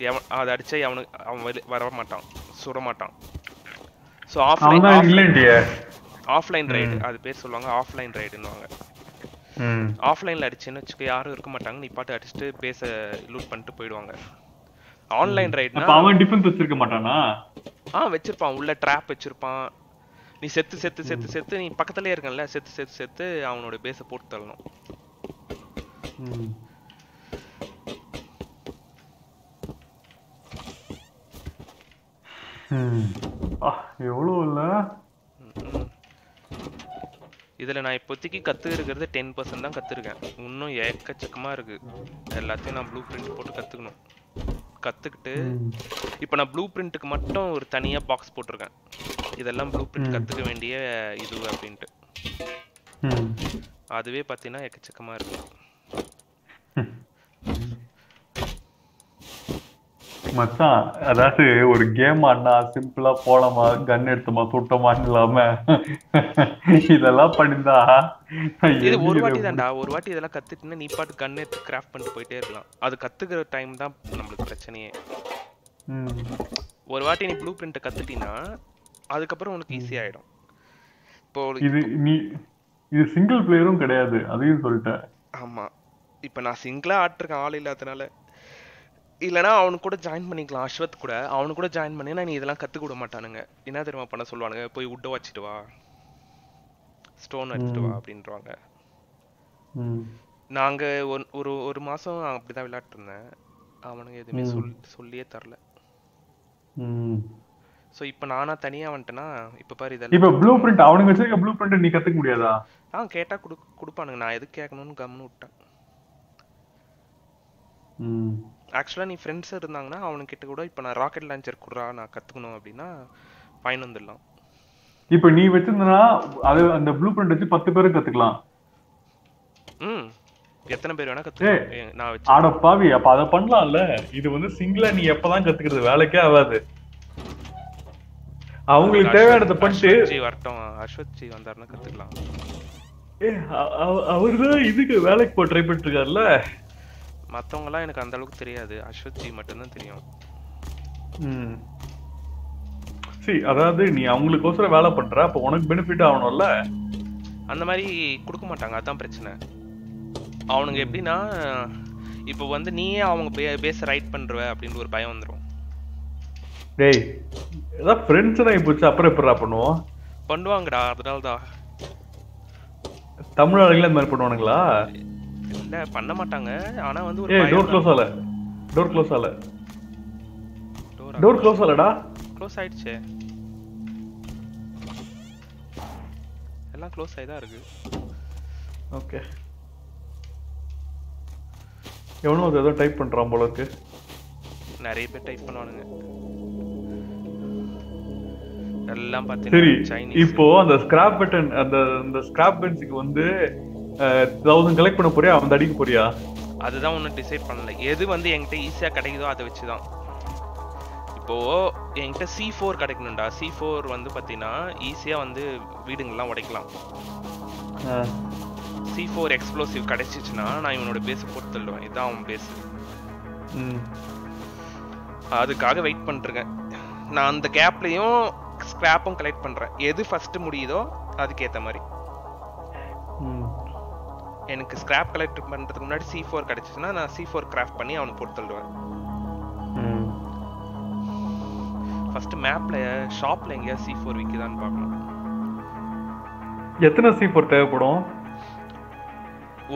எவன் அதை அடிச்சா அவனுக்கு அவன் வர மாட்டான் சுட மாட்டான் ஸோ ஆஃப்லைன் ஆஃப்லைன் ரைடு அது பேர் சொல்லுவாங்க ஆஃப்லைன் ரைடுன்னுவாங்க ஆஃப்லைனில் அடிச்சுன்னு வச்சுக்க யாரும் இருக்க மாட்டாங்க. நீ பாட்டு அடிச்சுட்டு பேச லூட் பண்ணிட்டு போயிடுவாங்க. ஆன்லைன் ரைட்னா அவன் டிஃபென்ஸ் வச்சிருக்க மாட்டானா? ஆ வச்சிருப்பான். உள்ள ட்ராப் வச்சிருப்பான். நீ செத்து செத்து செத்து செத்து நீ பக்கத்துலயே இருக்கல செத்து செத்து செத்து அவனோட பேஸை போட்டு தள்ளணும் ம் ம் ஆ எவ்வளோ இல்ல. இதுல நான் இப்போதைக்கு கத்துக்கிறது டென் பர்சன்ட் தான் கத்துருக்கேன். இன்னும் ஏக்கச்சக்கமா இருக்கு. எல்லாத்தையும் நான் ப்ளூ பிரிண்ட் போட்டு கத்துக்கணும். கத்துக்கிட்டு ம். இப்போ நான் ப்ளூ பிரிண்ட்டுக்கு மட்டும் ஒரு தனியா பாக்ஸ் போட்டிருக்கேன். இதெல்லாம் ப்ளூ பிரிண்ட் ம். கத்துக்க வேண்டிய இது அப்படின்ட்டு. அதுவே பார்த்தீங்கன்னா எக்கச்சக்கமா இருக்கு. மச்சான் அதாவது ஒரு கேம் ஆடினா சிம்பிளா போலாமா? கன் எடுத்தோமா சுட்டோமான்னு இல்லாம? இதெல்லாம் பண்ணிருந்தா இது ஒரு வாட்டி தான்டா. ஒரு வாட்டி இதெல்லாம் கத்துட்டுனா நீ பாட்டு கன் எடுத்து கிராஃப்ட் பண்ணிட்டு போயிட்டே இருக்கலாம். அது கத்துக்கிற டைம் தான் நம்மளுக்கு பிரச்சனையே. ஒரு வாட்டி நீ ப்ளூ பிரிண்ட்டை கத்துட்டீங்கன்னா அதுக்கப்புறம் உனக்கு ஈஸி ஆயிடும். இப்போ இது நீ இது சிங்கிள் பிளேயரும் கிடையாது. அதையும் சொல்லிட்டேன். ஆமா. இப்போ நான் சிங்கிளா ஆட்டிருக்கேன் ஆள் இல்லாதனால இல்லனா அவனுக்கு கூட ஜாயின் பண்ணிக்கலாம். அஸ்வத் கூட. அவனு கூட ஜாயின் பண்ணினா நீ இதெல்லாம் கத்துக்க விட மாட்டானுங்க. என்ன தெரியுமா பண்ண சொல்லுவானுங்க? போய் உட்டை வச்சுட்டு வா. ஸ்டோன் வச்சுட்டு வா அப்படின்றவாங்க ம். நாங்க ஒரு- ஒரு ஒரு மாசம் அப்படிதான் விளையாட்டு இருந்தேன் அவனுங்க எதுவுமே சொல் சொல்லியே தரல. சோ இப்போ நானா தனியா வந்துட்டேனா? இப்ப பாரு இப்ப இதெல்லாம் ப்ளூ பிரிண்ட் அவனுங்க வச்சிருக்க ப்ளூ பிரிண்ட் நீ கத்துக்க முடியாதா? ஆ கேட்டா குடு கொடுப்பானுங்க. நான் எதுக்கு கேட்கணும்னு கம்னு விட்டேன். ம். ஆக்சுவலா நீ ஃப்ரெண்ட்ஸ் இருந்தாங்கன்னா அவனுக்கிட்ட கூட இப்போ நான் ராக்கெட் லான்ச்சர் குடுறா நான் கத்துக்கணும் அப்படின்னா பயன் வந்துடலாம். இப்ப நீ வச்சிருந்தனா அது அந்த ப்ளூ பிரிண்ட் வச்சு பத்து பேரும் கத்துக்கலாம். ம். எத்தனை பேர் வேணா கத்துக்கலாம். ஏ, நான் வச்சு ஆட பாவி அப்ப அத பண்ணலாம்ல. இது வந்து சிங்கிளா நீ எப்பதான் கத்துக்கிறது? வேலைக்கே ஆகாது. அவங்களுக்கு தேவையானதை பண்ணிட்டு வரட்டும். அஸ்வத் ஜி வந்தாருன்னா கத்துக்கலாம். அவர்தான் இதுக்கு வேலைக்கு போ ட்ரை பண்ணிட்டு இருக்காருல்ல. மத்தவங்க எல்லாம் எனக்கு அந்த அளவுக்கு தெரியாது. அஸ்வத் ஜி மட்டும்தான் தெரியும். ம். சரி அதாவது நீ அவங்களுக்கோசரம் வேலை பண்ற அப்ப உனக்கு பெனிஃபிட் ஆகணும்ல? அந்த மாதிரி கொடுக்க மாட்டாங்க. அதான் பிரச்சனை. அவனுங்க எப்படின்னா இப்போ வந்து நீயே அவங்க பே பேச ரைட் பண்றவ அப்படின்னு ஒரு பயம் வந்துரும். டேய் ஏதாவது ஃப்ரெண்ட்ஸ் தான் போச்சு அப்புறம் எப்படா பண்ணுவோம்? பண்ணுவாங்கடா அதனால தான் தமிழ் ஆளுங்களே இந்த மாதிரி பண்ணுவானுங்களா? இல்ல பண்ண மாட்டாங்க. ஆனா வந்து ஒரு டோர் க்ளோஸ் ஆகல. டோர் க்ளோஸ் ஆகல. டோர் க்ளோஸ் ஆகலடா. க்ளோஸ் ஆயிடுச்சே. எல்லாம் க்ளோஸ் ஆகி தான் இருக்கு. ஓகே எவனோ அது ஏதோ டைப் பண்றான் போல இருக்கு. நிறைய பேர் டைப் பண்ணுவானுங்க. எல்லாம் சரி பார்த்தீங்கன்னா சைனீஸ் இப்போ அந்த ஸ்கிராப் பட்டன் அந்த அந்த ஸ்கிராப் பென்ஸுக்கு வந்து தௌசண்ட் கலெக்ட் பண்ண போறியா? அந்த அடிக்க போறியா? அதுதான் ஒன்றும் டிசைட் பண்ணல. எது வந்து என்கிட்ட ஈஸியாக கிடைக்குதோ அதை வச்சு தான் இப்போ என்கிட்ட சி ஃபோர் கிடைக்கணும்டா. சி ஃபோர் வந்து பார்த்தீங்கன்னா ஈஸியாக வந்து வீடுங்கள்லாம் உடைக்கலாம். சி ஃபோர் எக்ஸ்ப்ளோசிவ் கிடைச்சிச்சுன்னா நான் இவனோட பேஸை போட்டு தள்ளுவேன். இதுதான் அவன் பேஸ் அதுக்காக வெயிட் பண்ணிருக்கேன் நான் அந்த கேப்லையும் ஸ்கிராப்பும் கலெக்ட் பண்றேன். எது ஃபர்ஸ்ட் முடியுதோ அதுக்கேத்த மாதிரி. எனக்கு ஸ்கிராப் கலெக்ட் பண்றதுக்கு முன்னாடி சி ஃபோர் கிடைச்சிச்சுன்னா நான் சி ஃபோர் கிராஃப்ட் பண்ணி அவனுக்கு போட்டு தள்ளுவேன். ஃபர்ஸ்ட் மேப்ல ஷாப்ல எங்கேயாவது சி ஃபோர் விற்குதான்னு பார்க்கணும் எத்தனை சி ஃபோர் தேவைப்படும்?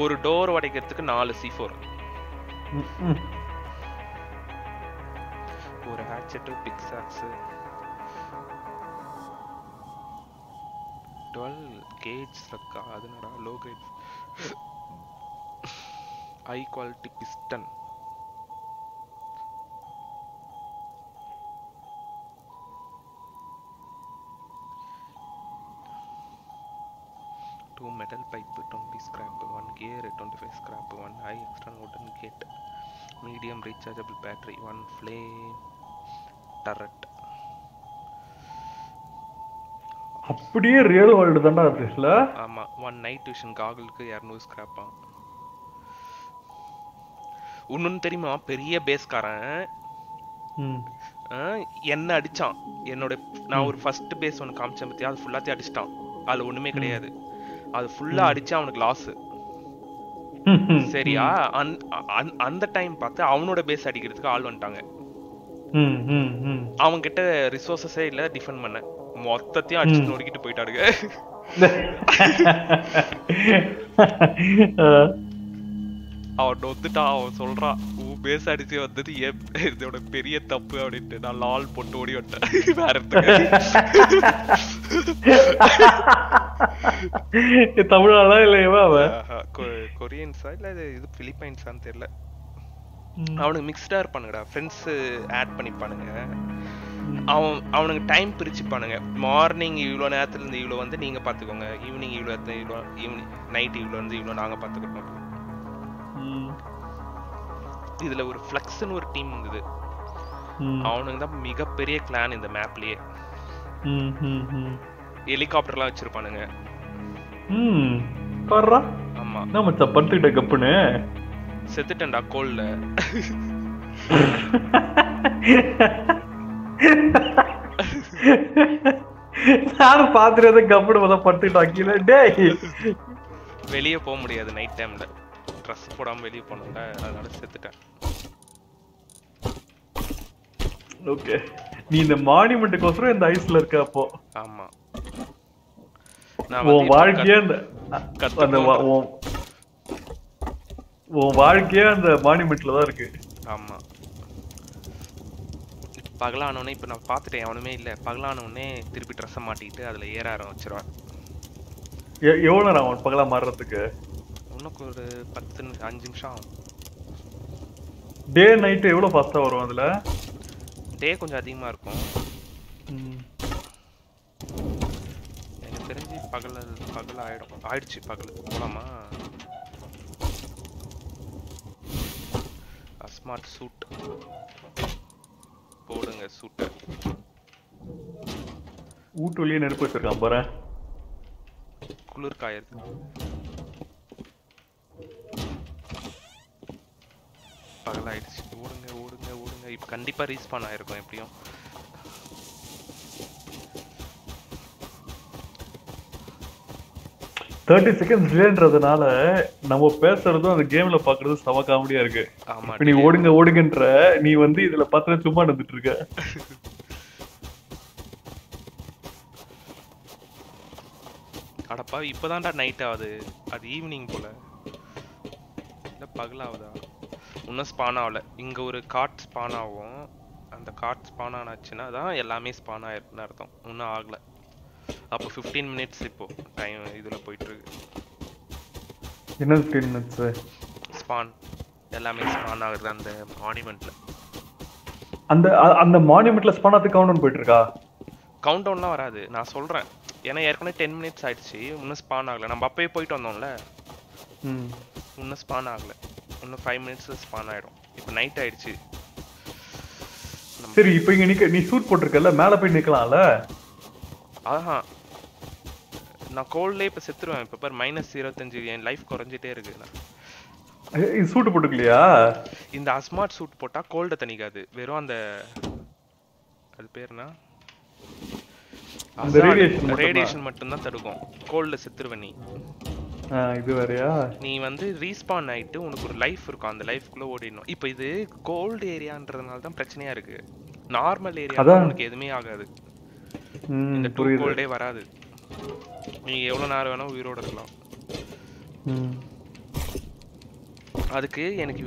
ஒரு டோர் உடைக்கிறதுக்கு நாலு சி ஃபோர். ஒரு ஹேட்செட்டு பிக்ஸாக்ஸு டுவெல் கேஜ் இருக்கா? அது low grade high quality piston two metal pipe 20 scrap 1 gear 25 scrap 1 high external wooden gate. Medium rechargeable battery 1 flame. Turret. அப்படியே ரியல் வேர்ல்டு தான்டா அது. இல்ல? ஆமா ஒன் நைட் விஷன் காகுலுக்கு இரநூறு ஸ்கிராப்பா இன்னொன்னு தெரியுமா? பெரிய பேஸ்காரன் ம். என்ன அடிச்சான்? என்னோட நான் ஒரு ஃபர்ஸ்ட் பேஸ் ஒன்று காமிச்சேன் பத்தியா? அது ஃபுல்லாத்தையும் அடிச்சிட்டான். அதுல ஒண்ணுமே கிடையாது. அது ஃபுல்லா அடிச்சா அவனுக்கு லாஸ் சரியா? அந்- அந்- அந்த டைம் பார்த்து அவனோட பேஸ் அடிக்கிறதுக்கு ஆள் வந்துட்டாங்க. அவன் கிட்ட ரிசோர்சஸே இல்ல டிஃபெண்ட் பண்ண மொத்தத்தையும் அடிச்சு நொறுக்கிட்டு போயிட்டாருங்க அவன் வந்துட்டான் அவன் சொல்றான் உன் பேச அடிச்சு வந்தது ஏன் இதோட பெரிய தப்பு? அப்படின்ட்டு. நான் லால் போட்டு ஓடி வந்துட்டேன். வேற இடத்துக்கு. தமிழாளா இல்ல இவன் அவன்? கொரியன்ஸா இல்ல இது பிலிப்பைன்ஸான்னு தெரியல. அவனுக்கு மிக்ஸ்டா இருப்பானுங்கடா. Friends add பண்ணிப்பானுங்க. அவன் அவனுக்கு டைம் பிரிச்சுப்பானுங்க மார்னிங் இவ்வளோ நேரத்துல இருந்து இவ்வளோ வந்து நீங்க பாத்துக்கோங்க. ஈவினிங் இவ்வளோ நேரத்துல இவ்வளோ ஈவினிங் நைட் இவ்வளோ இருந்து இவ்வளோ நாங்க பாத்துக்கிறோம் ம். இதுல ஒரு ஃப்ளக்ஸ்னு ஒரு டீம் இருந்தது. அவனுங்க தான் மிகப்பெரிய கிளான் இந்த மேப்லயே. ஹெலிகாப்டர்லாம் வச்சிருப்பானுங்க. ம். பாருடா. ஆமா. மச்சான் படுத்துக்கிட்ட கப்புன்னு? செத்துட்டேன்டா கோல்ல நானும் பாத்துட்டு கப்புனு முதல் படுத்துக்கிட்டான் கீழே டேய். வெளியே போக முடியாது நைட் டைம்ல ட்ரெஸ் போடாம வெளியே போனோம்ல அதனால செத்துட்டேன். ஓகே நீ இந்த மானிமெண்ட்டுக்கோசரம் இந்த ஐஸ்ல இருக்க அப்போ. ஆமா. உன் வாழ்க்கையே அந்த. அந்த உன் வாழ்க்கையே அந்த மானிமெண்ட்ல தான் இருக்கு. ஆமா. பகலானவனே இப்ப நான் பார்த்துட்டேன் எவனுமே இல்ல. பகலானவனே திருப்பி ட்ரெஸ்ஸை மாட்டிக்கிட்டு அதுல ஏற ஆரம்பிச்சிருவேன். எ- எவ்வளவு நேரம் அவன் பகலா மாறுறதுக்கு? இன்னும் ஒரு பத்து அஞ்சு நிமிஷம் ஆகும். டே நைட் எவ்வளவு ஃபாஸ்டா வரும் அதுல? டே கொஞ்சம் அதிகமா இருக்கும். எனக்கு தெரிஞ்சு பகல் பகல் ஆயிடும். ஆயிடுச்சு பகல். போலாமா? Smart suit. போடுங்க சூட்டை வெளியே நெருப்பு வச்சிருக்கான் பாரு. குளிர் காயுது பகல் ஆயிடுச்சு ஓடுங்க ஓடுங்க ஓடுங்க. இப்போ கண்டிப்பா ரீஸ்பான் ஆயிருக்கும் எப்படியும். தேர்ட்டி செகண்ட்ஸ் டிலேன்றதுனால நம்ம பேசுறதும் அந்த கேம்ல பாக்குறதும் செம காமெடியா இருக்கு. ஆமா இப்ப நீ ஓடுங்க ஓடுங்கன்ற நீ வந்து இதுல பார்த்து சும்மா நடந்துட்டு இருக்க. அடப்பா இப்போதான்டா நைட் ஆகுது. அது ஈவினிங் போல. இல்ல பகலாகுதா இன்னும் ஸ்பான் ஆகல. இங்க ஒரு காட் ஸ்பான் ஆகும். அந்த காட் ஸ்பான் ஆனாச்சுன்னா தான் எல்லாமே ஸ்பான் ஆயிருக்குன்னு அர்த்தம். இன்னும் ஆகல. அப்போ 15 மினிட்ஸ் இப்போ டைம் இதுல போயிட்டு இருக்கு என்ன ஃபிஃப்டீன் மினிட்ஸ் ஸ்பான் எல்லாமே ஸ்பான் ஆகுது அந்த மானிமெண்ட்ல அந்த அந்த மானிமெண்ட்ல ஸ்பானாத்துக்கு கவுண்ட் போயிட்டு இருக்கா கவுண்ட் டவுன்லாம் வராது. நான் சொல்றேன். ஏன்னா ஏற்கனவே டென் மினிட்ஸ் ஆயிடுச்சு. இன்னும் ஸ்பான் ஆகல. நம்ம அப்பயே போயிட்டு வந்தோம்ல? ம். இன்னும் ஸ்பான் ஆகல. இன்னும் ஃபைவ் மினிட்ஸ்ல ஸ்பான் ஆயிடும். இப்போ நைட் ஆயிடுச்சு. சரி இப்போ இங்க நிக்க நீ சூட் போட்டிருக்கல மேல போய் நிக்கலாம்ல? ஆஹா. நான் கோல்ட்லேயே இப்போ செத்துருவேன். இப்போ பாரு மைனஸ் இருபத்தஞ்சு என் லைஃப் குறைஞ்சிட்டே இருக்கு. நான் சூட் போட்டுக்கலையா? இந்த அஸ்மார்ட் சூட் போட்டா கோல்டை தணிக்காது. வெறும் அந்த அது பேருனா. ரேடியேஷன் மட்டும்தான். தடுக்கும். கோல்ட்ல செத்துருவ நீ. இது வேறயா? நீ வந்து ரீஸ்பான் ஆயிட்டு உனக்கு ஒரு லைஃப் இருக்கும். அந்த லைஃப்குள்ள ஓடிடணும். இப்போ இது கோல்டு ஏரியான்றதுனால தான் பிரச்சனையா இருக்கு. நார்மல் ஏரியா அதான். உனக்கு எதுவுமே ஆகாது. இந்த டூ கோல்டே வராது. நீ எவ்வளவு நேரம் வேணா உயிரோட இருக்கலாம். அதுக்கு எனக்கு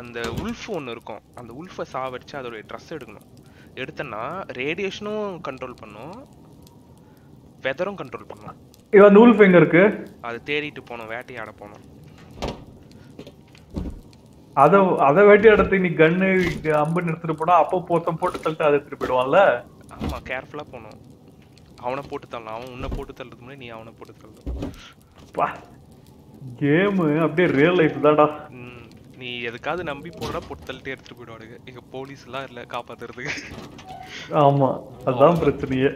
அந்த உல்ஃப் ஒன்று இருக்கும். அந்த உல்ஃபை சாவடிச்சு அதோட ட்ரெஸ் எடுக்கணும். எடுத்தேன்னா ரேடியேஷனும் கண்ட்ரோல் பண்ணும். வெதரும் கண்ட்ரோல் பண்ணும். அந்த உல்ஃப் எங்க இருக்கு? அது தேடிட்டு போனோம் வேட்டையாட போனோம் அத அத வேட்டி இடத்துக்கு நீ கன்னு அம்புன்னு எடுத்துட்டு போனா அப்போ போத்தம் போட்டு தள்ளிட்டு அதை எடுத்துட்டு போயிடுவான்ல? ஆமா கேர்ஃபுல்லா போகணும் அவனை போட்டு தள்ளலாம். அவன் உன்னை போட்டு தள்ளுறதுக்கு முன்னாடி நீ அவனை போட்டு தள்ளு கேம் அப்படியே ரியல் லைஃப் தான்டா. நீ எதுக்காவது நம்பி போடுறா போட்டு தள்ளிட்டு எடுத்துட்டு போயிடுவானுங்க. இங்க போலீஸ் எல்லாம் இல்ல காப்பாத்துறதுக்கு. ஆமா அதான் பிரச்சனையே.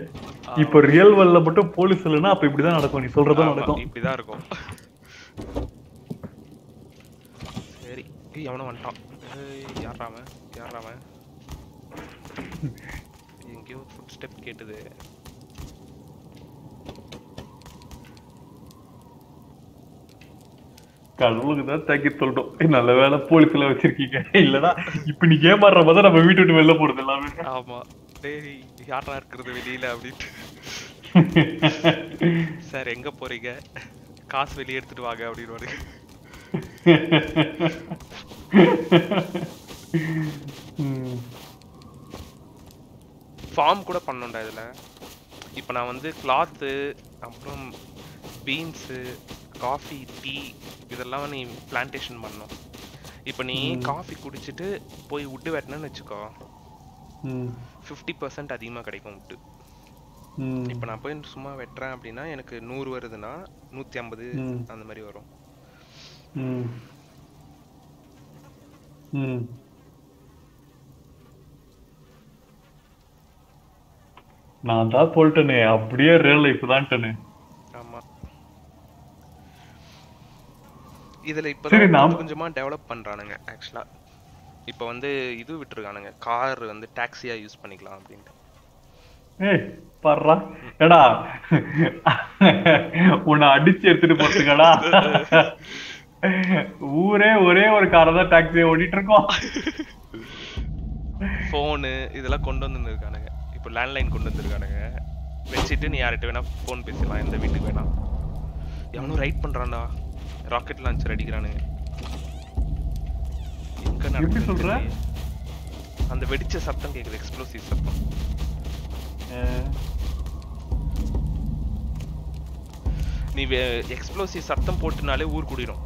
இப்ப ரியல் வேல்ல மட்டும் போலீஸ் இல்லைன்னா அப்ப இப்படிதான் நடக்கும். நீ சொல்றதும் ஆமா, நடக்கும். இப்படிதான் இருக்கும். சரி ஏய் எவனோ வந்துட்டான். ஏய் யாரா அவன் யாரா அவன் எங்கேயோ ஃபுட் ஸ்டெப் கேட்டுது. கடவுளுக்கு தான் தேக்கி சொல்லட்டும் நல்ல வேலை போலீஸ்ல வச்சிருக்கீங்க. இல்லனா இப்ப நீ ஆடுற போது நம்ம வீட்டு விட்டு வெளில போறது எல்லாமே. ஆமா. டேய் யாரா இருக்கிறது வெளியில அப்படின்ட்டு. சார் எங்க போறீங்க? காசு வெளியே எடுத்துட்டு வாங்க அப்படின்னு ம். ஃபார்ம் கூட பண்ணோம்டா இதுல. இப்போ நான் வந்து கிளாத்து அப்புறம் பீன்ஸு காஃபி டீ இதெல்லாம் நீ பிளான்டேஷன் பண்ணணும். இப்போ நீ காஃபி குடிச்சிட்டு போய் உட்டு வெட்டினேன்னு வச்சுக்கோ. ஃபிஃப்டி பர்சன்ட் அதிகமாக கிடைக்கும் உட்டு. இப்போ நான் போய் சும்மா வெட்டுறேன் அப்படின்னா எனக்கு நூறு வருதுன்னா நூற்றி ஐம்பது. அந்த மாதிரி வரும் ம். ம். நான் தான் சொல்லிட்டேனே அப்படியே ரியல் லைஃப் தான்ட்டேனே. ஆமா. இதுல சரி, இப்பதான் நாம்- கொஞ்சம் டெவலப் பண்றானுங்க ஆக்சுவலா இப்போ வந்து இது விட்டுருக்கானுங்க கார் வந்து டாக்ஸியா யூஸ் பண்ணிக்கலாம் அப்படின்ட்டு. ஏய் பாருடா. ஏடா உன்னை அடிச்சு எடுத்துட்டு போறதுக்கடா. ஊரே ஒரே ஒரு காரை தான் டாக்ஸியை ஓட்டிட்டு இருக்கோம். ஃபோனு இதெல்லாம் கொண்டு வந்துருக்கானுங்க இப்போ லேண்ட்லைன் கொண்டு வந்திருக்கானுங்க. வச்சுட்டு நீ யார்கிட்ட வேணா ஃபோன் பேசலாம் எந்த வீட்டுக்கு வேணா. எவனும் ரைட் பண்றான்டா. ராக்கெட் லான்ச்சர் அடிக்கிறானுங்க. எங்க நடக்குதுன்னு சொல்ற? அந்த வெடிச்ச சத்தம் கேக்குது எக்ஸ்ப்ளோசிவ் சத்தம். நீ எக்ஸ்ப்ளோசிவ் சத்தம் போட்டுனாலே ஊர் கூடிரும்.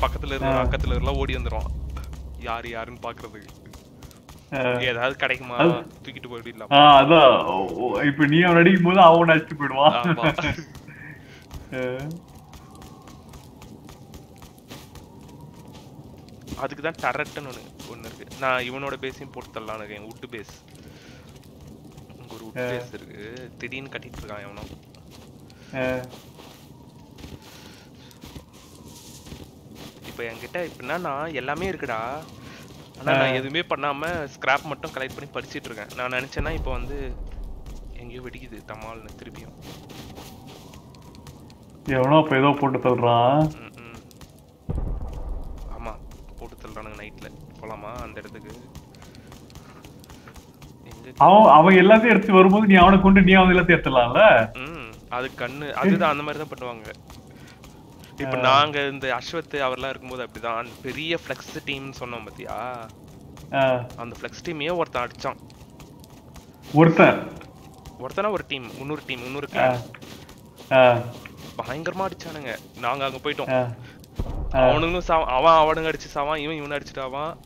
பக்கத்துல ஆ. பக்கத்துல எல்லாம் ஓடி வந்துரும். யாரு யாருன்னு பாக்குறதுக்கு. ஏதாவது கிடைக்குமா? தூக்கிட்டு போயிடலாம் அதான் இப்ப நீ அவன் அடிக்கும் போது அவன் அடிச்சுட்டு போயிடுவான் அதுக்கு தான் டரட்னு ஒன்று ஒன்று இருக்கு. நான் இவனோட பேஸையும் போட்டு தரலான்னு இருக்கேன் உட்டு பேஸ். இங்க ஒரு உட். பேஸ் இருக்கு. திடீர்னு கட்டிட்டு இருக்கான் இவனும் இப்போ என்கிட்ட இப்போ என்னன்னா எல்லாமே இருக்குடா. ஆனா நான். எதுவுமே பண்ணாம ஸ்கிராப் மட்டும் கலெக்ட் பண்ணி படிச்சிட்டு இருக்கேன். நான் நினைச்சேன்னா இப்போ வந்து எங்கேயோ வெடிக்குது தமால்னு திருப்பியும். எவனோ இப்ப ஏதோ போட்டு தள்ளுறான். ஆமா போட்டு தள்ளுறானுங்க நைட்ல போலாமா அந்த இடத்துக்கு? அவன் அவன் எல்லாத்தையும் எடுத்து வரும்போது நீ அவனை கொண்டு நீ அவன் எல்லாத்தையும் எடுத்துடலாம்ல? அது கண்ணு அதுதான் அந்த மாதிரி தான் பண்ணுவாங்க. இப்போ நாங்க இந்த அஸ்வத் அவர்லாம் இருக்கும்போது அப்படிதான். பெரிய ஃப்ளெக்ஸ் டீம் சொன்னோம் பாத்தியா? அந்த ஃப்ளெக்ஸ் டீமையே ஒருத்தன் அடிச்சான்? ஒருத்தன். ஒருத்தனா ஒரு டீம் முந்நூறு டீம் அஹ், பயங்கரமா அடிச்சானுங்க. நாங்க அங்க போயிட்டோம். அவனுங்களும் அவன் அவனுங்க அடிச்சு சாவான் இவன் இவனை அடிச்சுட்டாவான்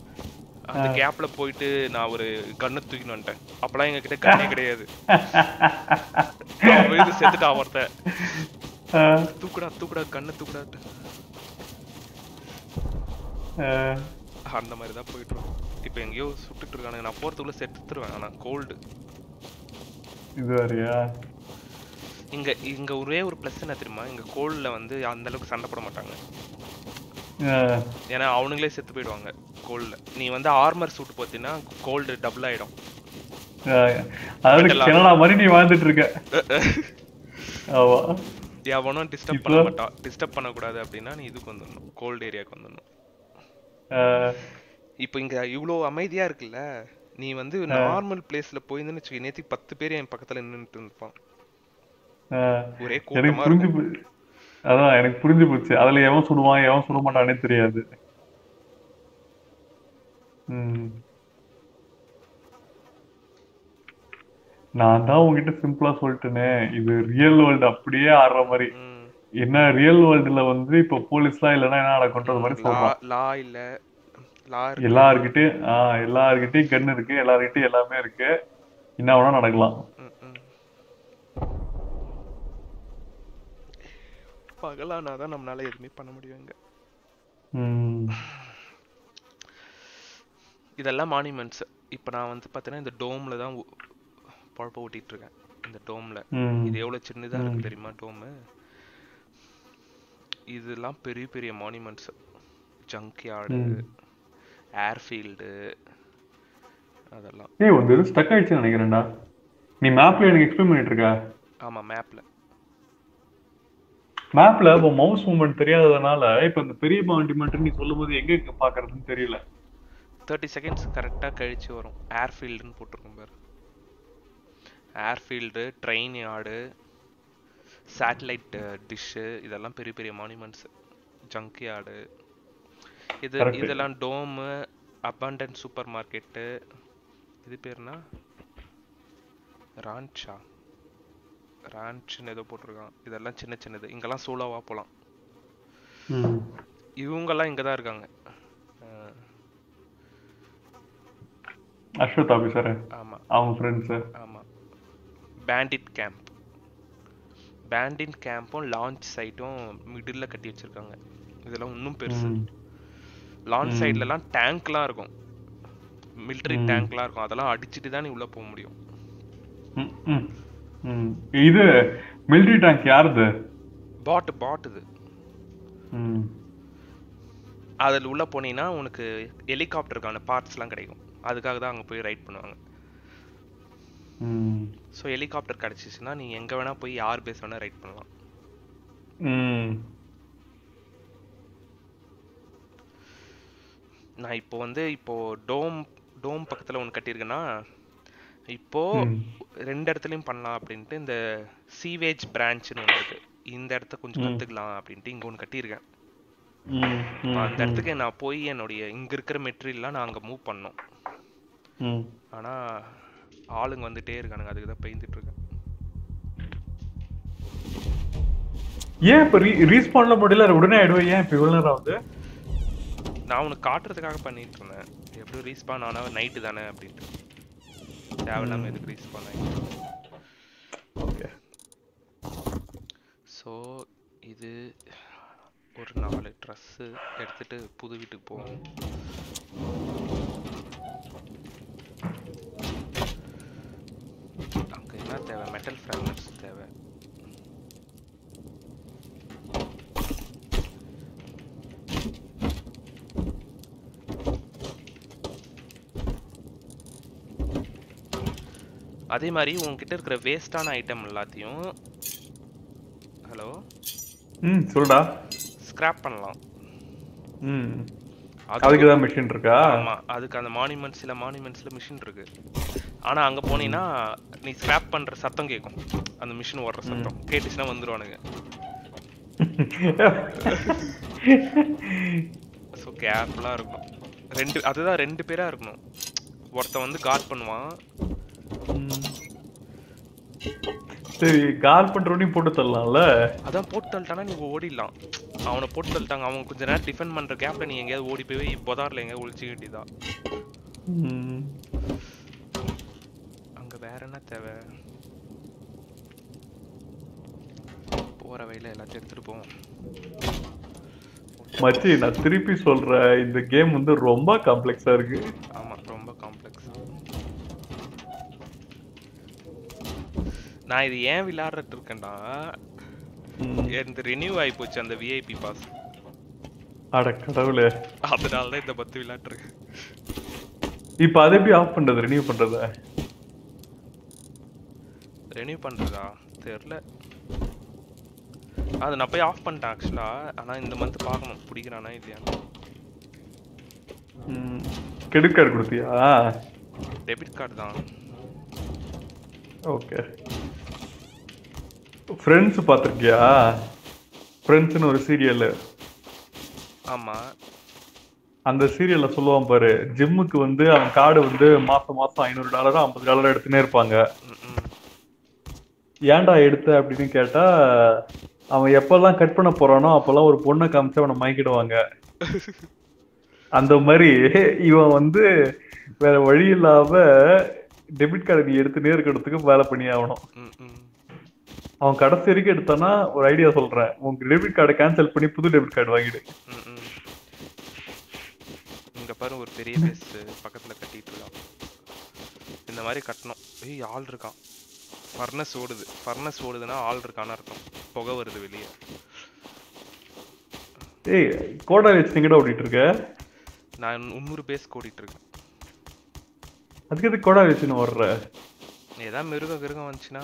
அந்த கேப்ல போயிட்டு நான் ஒரு கண்ணை தூக்கின்னு வந்துட்டேன். அப்பெல்லாம் எங்க கிட்ட கண்ணே கிடையாது. செத்துட்டான் ஒருத்தன். தூக்குடா தூக்குடா கண்ணை தூக்குடா. அஹ். அந்த மாதிரி தான் போயிட்டு இருக்கோம் இப்போ எங்கேயோ சுட்டுட்டு இருக்கானுங்க. நான் போறதுக்குள்ள செத்துருவேன் ஆனா கோல்டு இது வேறயா? இங்க இங்க ஒரே ஒரு ப்ளஸ் என்ன தெரியுமா? இங்க கோல்ட்ல வந்து அந்த அளவுக்கு சண்டை போட மாட்டாங்க. ஏன்னா அவனுங்களே செத்து போயிடுவாங்க கோல்ட்ல நீ வந்து ஆர்மர் சூட் போத்தீங்கன்னா கோல்டு டபுள் ஆயிடும். அதாவது கனடா மாதிரி நீ வாழ்ந்துட்டு இருக்க? ஆமா. எவனும் டிஸ்டர்ப்? பண்ண மாட்டான் டிஸ்டர்ப் பண்ணக்கூடாது அப்படின்னா நீ இதுக்கு வந்துடணும் கோல்டு ஏரியாவுக்கு வந்துடணும் இப்போ இங்க இவ்வளோ அமைதியா இருக்குல்ல? நீ வந்து நார்மல் பிளேஸ்ல போயிருந்தேன்னு வச்சுக்க நேத்தி பத்து பேர் என் பக்கத்துல நின்னுட்டு இருப்பான் ஒரே கூட்டமா அதான் எனக்கு புரிஞ்சு போச்சு. அதுல எவன் சுடுவான் எவன் சுட மாட்டானே தெரியாது. நான் தான் உங்ககிட்ட சிம்பிளா சொல்லிட்டேனே. இது ரியல் வேர்ல்டு அப்படியே ஆடுற மாதிரி. என்ன ரியல் வேர்ல்டுல வந்து இப்ப போலீஸ்லாம் இல்லைன்னா என்ன நடக்கும்ன்றது மாதிரி சொல்றான். லா இல்ல. எல்லார்கிட்டயும் ஆஹ் எல்லார்கிட்டயும் கன் இருக்கு. எல்லார்கிட்டயும் எல்லாமே இருக்கு. என்ன வேணா நடக்கலாம். ம். பகலானாதான் நம்மளால எதுவுமே பண்ண முடியும் இங்க. ம். இதெல்லாம் மானிமெண்ட்ஸ் இப்போ நான் வந்து பார்த்தீங்கன்னா இந்த டோம்ல தான் பொழப்ப ஓட்டிட்டு இருக்கேன் இந்த டோம்ல. இது எவ்வளவு சின்னதா இருக்கு தெரியுமா டோமு? இதெல்லாம் பெரிய பெரிய மானிமெண்ட்ஸ் ஜங்க் யார்டு ஏர்ஃபீல்டு அதெல்லாம். ஏய் வந்து ஸ்டக் ஆயிடுச்சுன்னு நினைக்கிறேன்டா. நீ மேப்ல எனக்கு எக்ஸ்பிளைன் பண்ணிட்டு இருக்க. ஆமா மேப்ல மேப்ல இப்போ மவுஸ் மூவ்மெண்ட் தெரியாததுனால இப்ப இந்த பெரிய மாண்டிமெண்ட் நீ சொல்லும்போது எங்க எங்க பாக்குறதுன்னு தெரியல. தேர்ட்டி செகண்ட்ஸ் கரெக்டாக கழிச்சு வரும். ஏர்ஃபீல்டுன்னு போட்டிருக்கும் பாரு. Airfield train yard satellite dish இதெல்லாம் பெரிய பெரிய மானிமெண்ட்ஸ் ஜங்க் யார்டு இது. இதெல்லாம் டோமு அபாண்டன் சூப்பர் மார்க்கெட்டு இது பேர்னா? ரான்ச்சா ரான்ச்னு ஏதோ போட்டிருக்கான். இதெல்லாம் சின்ன சின்னது. இங்கெல்லாம் சோலோவா போகலாம். இவங்கெல்லாம் இங்கே தான் இருக்காங்க அஸ்வத் ஆபீசர் ஆமா. அவங்க ஃப்ரெண்ட்ஸ் ஆமா. பேண்டிட் கேம்ப் பேண்டிட் கேம்பும் லான்ச் சைட்டும் மிடில் கட்டி வச்சிருக்காங்க. இதெல்லாம் இன்னும் பெருசு. லான்ச் சைட்லலாம் டேங்க்லாம் இருக்கும். மிலிட்டரி டேங்க்லாம் இருக்கும். அதெல்லாம் அடிச்சுட்டு தான் நீ உள்ள போக முடியும். இது மிலிட்டரி டேங்க் யாருது? பாட் பாட் இது. அதில் உள்ள போனீங்கன்னா உனக்கு ஹெலிகாப்டருக்கான பார்ட்ஸ்லாம் கிடைக்கும். அதுக்காக தான் அங்கே போய் ரைட் பண்ணுவாங்க. ஸோ ஹெலிகாப்டர் கிடச்சிச்சுன்னா நீ எங்கே வேணால் போய் யார் பேஸ் வேணால் ரைட் பண்ணலாம். நான் இப்போ வந்து இப்போ டோம் டோம் பக்கத்துல ஒன்று கட்டியிருக்கேன்னா இப்போ ரெண்டு இடத்துலயும் பண்ணலாம் அப்படின்ட்டு இந்த சீவேஜ் பிரான்ச்னு ஒன்று இருக்கு. இந்த இடத்த கொஞ்சம் கத்துக்கலாம் அப்படின்ட்டு இங்க ஒன்று கட்டியிருக்கேன். அந்த இடத்துக்கு நான் போய் என்னுடைய இங்க இருக்கிற மெட்டீரியல்லாம் நான் அங்க மூவ் பண்ணோம் ம். ஆளுங்க வந்துட்டே இருக்கானுங்க. அதுக்கு தான் பெய்ந்துட்டு இருக்கேன். ஏன் இப்ப ரீஸ்பான்ல முடியல உடனே ஆயிடுவேன் ஏன் இப்ப இவ்வளவு நேரம் ஆகுது? நான் உனக்கு காட்டுறதுக்காக பண்ணிட்டு இருந்தேன். எப்படியும் ரீஸ்பான் ஆனா நைட்டு தானே அப்படின்ட்டு. தேவையில்லாம எதுக்கு ரீஸ்பான் ஆகிட்டு ஓகே ஸோ இது ஒரு நாலு ட்ரெஸ்ஸு எடுத்துட்டு புது வீட்டுக்கு போவோம் என்ன தேவை? மெட்டல் ஃப்ராக்மெண்ட்ஸ் தேவை. அதே மாதிரி உன்கிட்ட இருக்கிற வேஸ்டான ஐட்டம் எல்லாத்தையும் ஹலோ ம் சொல்டா ஸ்கிராப் பண்ணலாம். ம். அது அதுக்கு தான் மிஷின் இருக்கா? ஆமா அதுக்கு அந்த மானுமெண்ட்ஸ் சில மானுமெண்ட்ஸ்ல மிஷின் இருக்கு. ஆனா அங்க போனீங்கன்னா நீ ஸ்கிராப் பண்ற சத்தம் கேட்கும் அந்த மிஷின் ஓடுற சத்தம். கேட்டுச்சுன்னா வந்துருவானுங்க. ஸோ கேர்ஃபுல்லா இருக்கணும். ரெண்டு அதுதான் ரெண்டு பேரா இருக்கணும். ஒருத்தன் வந்து கார்ட் பண்ணுவான். சரி கால் பண்றவனையும் போட்டு தரலாம்ல அதான் போட்டு தள்ளிட்டானா நீ ஓடிடலாம். அவனை போட்டு தள்ளிட்டாங்க. அவன் கொஞ்ச நேரம் டிஃபெண்ட் பண்ற கேப்ல நீ எங்கேயாவது ஓடி போய் புதார்ல எங்கேயாவது வேண்டியதான் ம். அங்க வேற என்ன தேவை? போற வழியில எல்லாத்தையும் எடுத்துட்டு போவோம். மச்சி நான் திருப்பி சொல்றேன் இந்த கேம் வந்து ரொம்ப காம்ப்ளெக்ஸா இருக்கு. ஆமா ரொம்ப காம்ப்ளெக்ஸ் நான் இது ஏன் விளையாடுறது இருக்கேன்டா. இந்த ரினியூ ஆகி போச்சு அந்த விஐபி பாஸ் அட கடவுளே. அதனால தான் இந்த பத்து விளையாட்டுருக்கேன் இப்ப அதை எப்படி ஆஃப் பண்றது ரினியூ பண்றத? ரெனியூ பண்றதா? தெரியல அது நான் போய் ஆஃப் பண்ணிட்டேன் ஆக்சுவலா ஆனா இந்த மந்த் பார்க்கணும். பிடிக்கிறானா இல்லையான்னு. ம். கிரெடிட் கார்டு கொடுத்தியா டெபிட் கார்டு தான். ஓகே. ஃப்ரெண்ட்ஸ் பார்த்துருக்கியா? ஃப்ரெண்ட்ஸ்னு ஒரு சீரியல் ஆமா. அந்த சீரியல்ல சொல்லுவான் பாரு ஜிம்முக்கு வந்து அவன் கார்டு வந்து மாசம் மாசம் ஐநூறு டாலரா ஐம்பது டாலரா எடுத்துனே இருப்பாங்க. ஏன்டா எடுத்த அப்படின்னு கேட்டா அவன் எப்பெல்லாம் கட் பண்ண போறானோ அப்பெல்லாம் ஒரு பொண்ணை காமிச்சு அவனை மயக்கிடுவாங்க. அந்த மாதிரி இவன் வந்து வேற வழி இல்லாம டெபிட் கார்டு நீ எடுத்துனே இருக்கிறதுக்கு வேலை பண்ணி ஆகணும் அவன் கடைசி வரைக்கும் எடுத்தானா ஒரு ஐடியா சொல்றேன். உங்க டெபிட் கார்டை கேன்சல் பண்ணி புது டெபிட் கார்டு வாங்கிடு. இங்க பாரு ஒரு பெரிய பேஸ் பக்கத்துல கட்டிட்டு இருக்கான். இந்த மாதிரி கட்டணும். ஏய் ஆள் இருக்கான். ஃபர்னஸ் ஓடுது. ஃபர்னஸ் ஓடுதுன்னா ஆள் இருக்கான்னு அர்த்தம். புகை வருது வெளியே. ஏய் கோடா வச்சு எங்கடா ஓடிட்டு இருக்க? நான் முந்நூறு பேஸ் ஓடிட்டு இருக்கேன். அதுக்கு எதுக்கு கோடா வச்சுன்னு வர்ற ஏதாவது மிருகம் கிருகம் வந்துச்சுன்னா.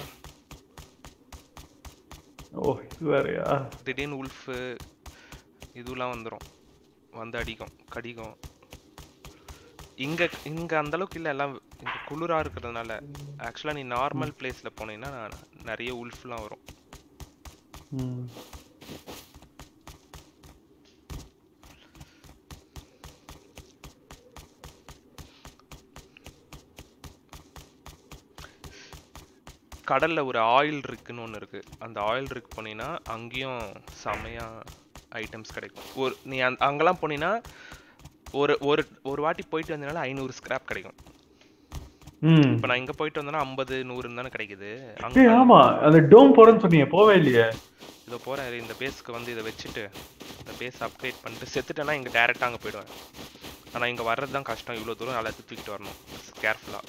ஓ இது வேறயா? திடீர்னு உல்ஃபு இதுலாம் வந்துடும் வந்து அடிக்கும் கடிக்கும். இங்க இங்க அந்த அளவுக்கு இல்ல எல்லாம் இங்க குளிரா இருக்கிறதுனால ஆக்சுவலா நீ நார்மல் பிளேஸ்ல போனீங்கன்னா நிறைய உல்ஃப்லாம் வரும். கடல்ல ஒரு ஆயில் இருக்குன்னு ஒன்று இருக்கு. அந்த ஆயில் இருக்கு போனீங்கன்னா அங்கேயும் செமையா ஐட்டம்ஸ் கிடைக்கும். ஒரு நீ அங்கெல்லாம் போனீங்கன்னா ஒரு ஒரு ஒரு வாட்டி போயிட்டு வந்தனால ஐநூறு ஸ்கிராப் கிடைக்கும். இப்போ நான் இங்க போயிட்டு வந்தேன்னா ஐம்பது நூறுன்னு தானே கிடைக்குது. ஆமா. அந்த டோம் போறேன்னு சொன்னீங்க. போவே இல்லையே. இதோ போறேன் இந்த பேஸ்க்கு வந்து இதை வச்சுட்டு இந்த பேஸ் அப்கிரேட் பண்ணிட்டு செத்துட்டேன்னா இங்க டேரெக்டாக அங்கே போயிடுவேன். ஆனா இங்க வர்றது தான் கஷ்டம். இவ்வளோ தூரம் எல்லாத்தையும் தூக்கிட்டு வரணும். கேர்ஃபுல்லா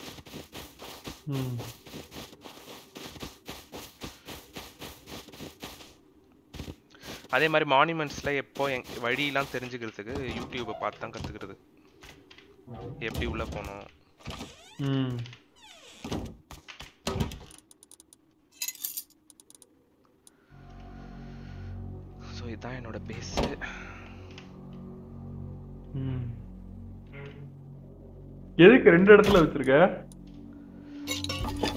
அதே மாதிரி மானுமெண்ட்ஸ்ல எப்போ எங் வழியெல்லாம் தெரிஞ்சுக்கிறதுக்கு யூடியூப்பை பார்த்து தான் கத்துக்கிறது. எப்படி உள்ள போகணும்? ஸோ இதுதான் என்னோட பேஸ் எதுக்கு ரெண்டு இடத்துல வச்சிருக்க?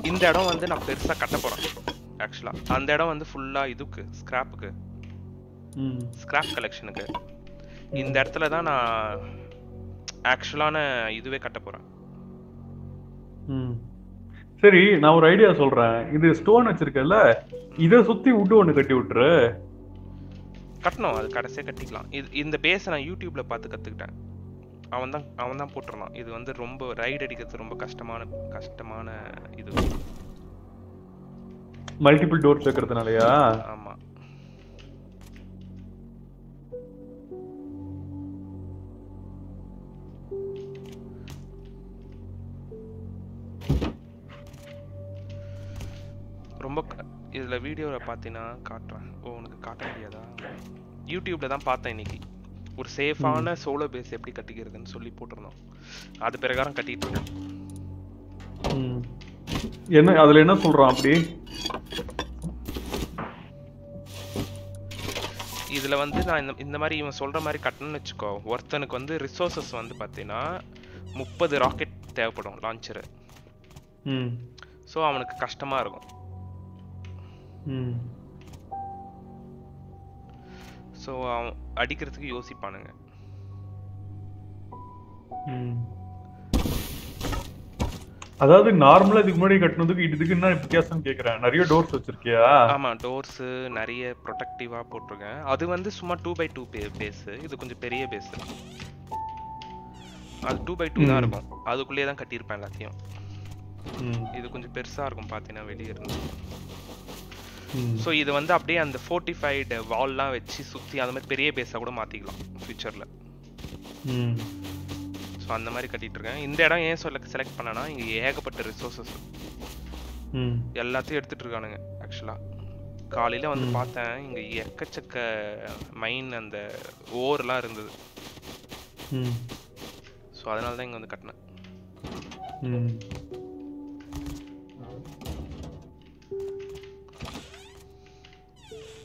இந்த இடம் வந்து நான் பெருசா கட்ட போறேன் ஆக்சுவலா அந்த இடம் வந்து ஃபுல்லா இதுக்கு ஸ்கிராப்புக்கு ம். ஸ்கிராப் கலெக்ஷனுக்கு இந்த இடத்துல தான் நான் ஆக்சுவலான இதுவே கட்ட போறேன். சரி நான் ஒரு ஐடியா சொல்றேன். இது ஸ்டோன் வச்சிருக்கல இத சுத்தி விட்டு ஒண்ணு கட்டி விட்டுரு. கட்டணும் அது கடைசியாக கட்டிக்கலாம். இது இந்த பேஸை நான் யூடியூப்ல பார்த்து கத்துக்கிட்டேன். அவன் தான் அவன் தான் போட்டிருந்தான். இது வந்து ரொம்ப ரைடு அடிக்கிறது ரொம்ப கஷ்டமான கஷ்டமான இது. மல்டிபிள் டோர்ஸ் வைக்கிறதுனாலயா? ஆமா. இதுல வீடியோல பார்த்தீங்கன்னா காட்டுறேன். ஓ உனக்கு காட்ட முடியாதா? யூடியூப்ல தான் பார்த்தேன் இன்னைக்கு. ஒரு சேஃபான சோலோ பேஸ் எப்படி கட்டிக்கிறதுன்னு சொல்லி போட்டிருந்தோம். அது பிரகாரம் கட்டிட்டு இருக்கேன். என்ன அதுல என்ன சொல்றான் அப்படி? இதுல வந்து நான் இந்த இந்த மாதிரி இவன் சொல்ற மாதிரி கட்டணும்னு வச்சுக்கோ. ஒருத்தனுக்கு வந்து ரிசோர்சஸ் வந்து பார்த்தீங்கன்னா முப்பது ராக்கெட் தேவைப்படும் லான்ச்சரு ம். ஸோ அவனுக்கு கஷ்டமா இருக்கும். ஸோ அவன் அடிக்கிறதுக்கு யோசிப்பானுங்க. ம். அதாவது நார்மலா இதுக்கு முன்னாடி கட்டினதுக்கு இதுக்கு என்ன வித்தியாசம் கேக்குறேன். நிறைய டோர்ஸ் வச்சிருக்கியா? ஆமா டோர்ஸ் நிறைய ப்ரொடெக்டிவா போட்டிருக்கேன். அது வந்து சும்மா டூ பை டூ பேஸ் இது கொஞ்சம் பெரிய பேஸ் அது டூ பை டூ தான். இருக்கும். அதுக்குள்ளேயே தான் கட்டியிருப்பேன் எல்லாத்தையும். ம், இது கொஞ்சம் பெருசா இருக்கும் பார்த்தீங்கன்னா வெளியே இருந்து. ஸோ இது வந்து அப்படியே அந்த ஃபோர்ட்டிஃபைடு வால்லாம் வச்சு சுற்றி அந்த மாதிரி பெரிய பேஸாக கூட மாற்றிக்கலாம் ஃபியூச்சரில். ஸோ அந்த மாதிரி கட்டிட்டு இருக்கேன் இந்த இடம் ஏன் சொல்ல செலக்ட் பண்ணனா இங்கே ஏகப்பட்ட ரிசோர்சஸ் ம். எல்லாத்தையும் எடுத்துட்டு இருக்கானுங்க ஆக்சுவலாக காலையில் வந்து. பார்த்தேன் இங்கே எக்கச்சக்க மைன் அந்த ஓர்லாம் இருந்தது. ஸோ அதனால தான் இங்கே வந்து கட்டினேன்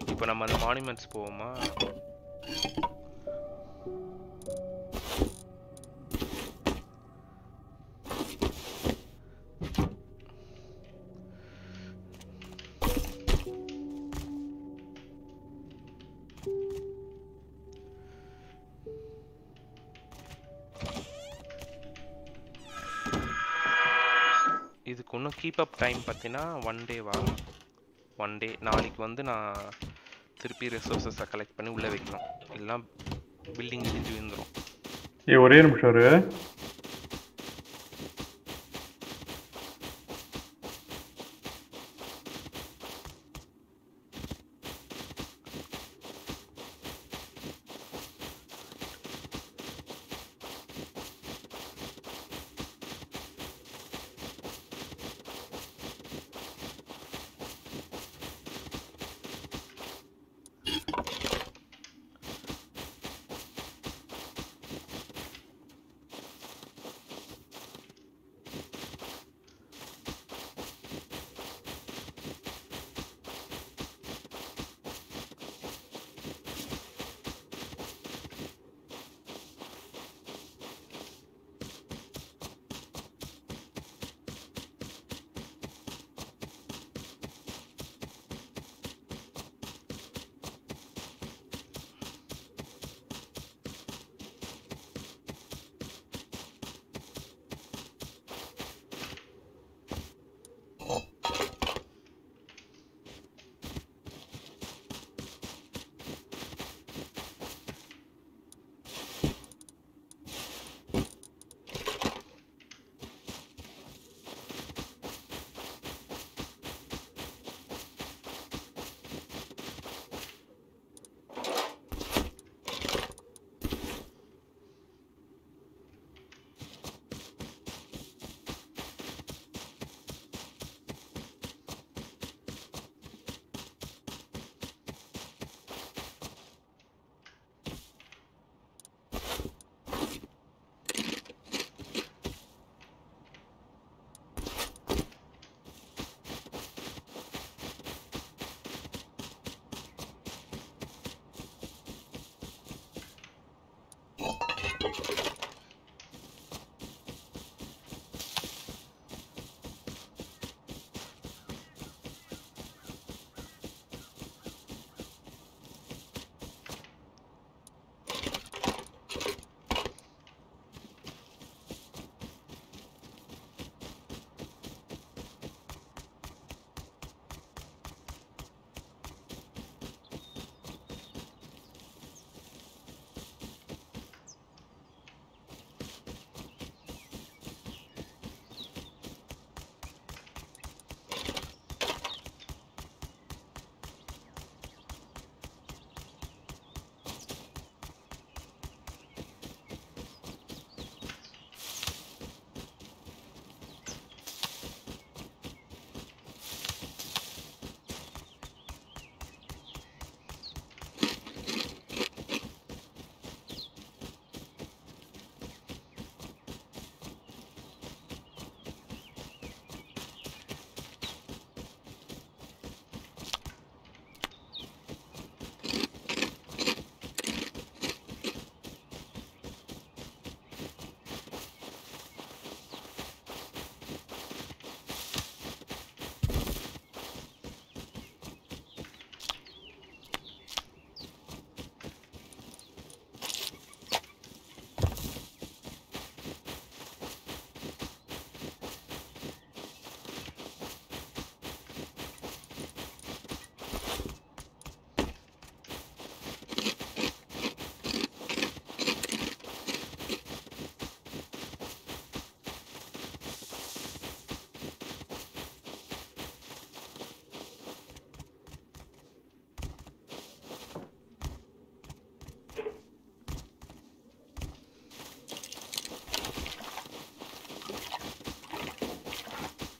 இப்போ நம்ம அந்த மானுமெண்ட்ஸ் போவோமா? இதுக்கு இன்னும் கீப் அப் டைம் பார்த்தீங்கன்னா ஒன் டேவா ஒன் டே நாளைக்கு வந்து நான் திருப்பி ரிசோர்ஸஸை கலெக்ட் பண்ணி உள்ளே வைக்கலாம் இல்லைன்னா பில்டிங் இடிஞ்சு விழுந்துரும். ஏ ஒரே நிமிஷம் ஒரு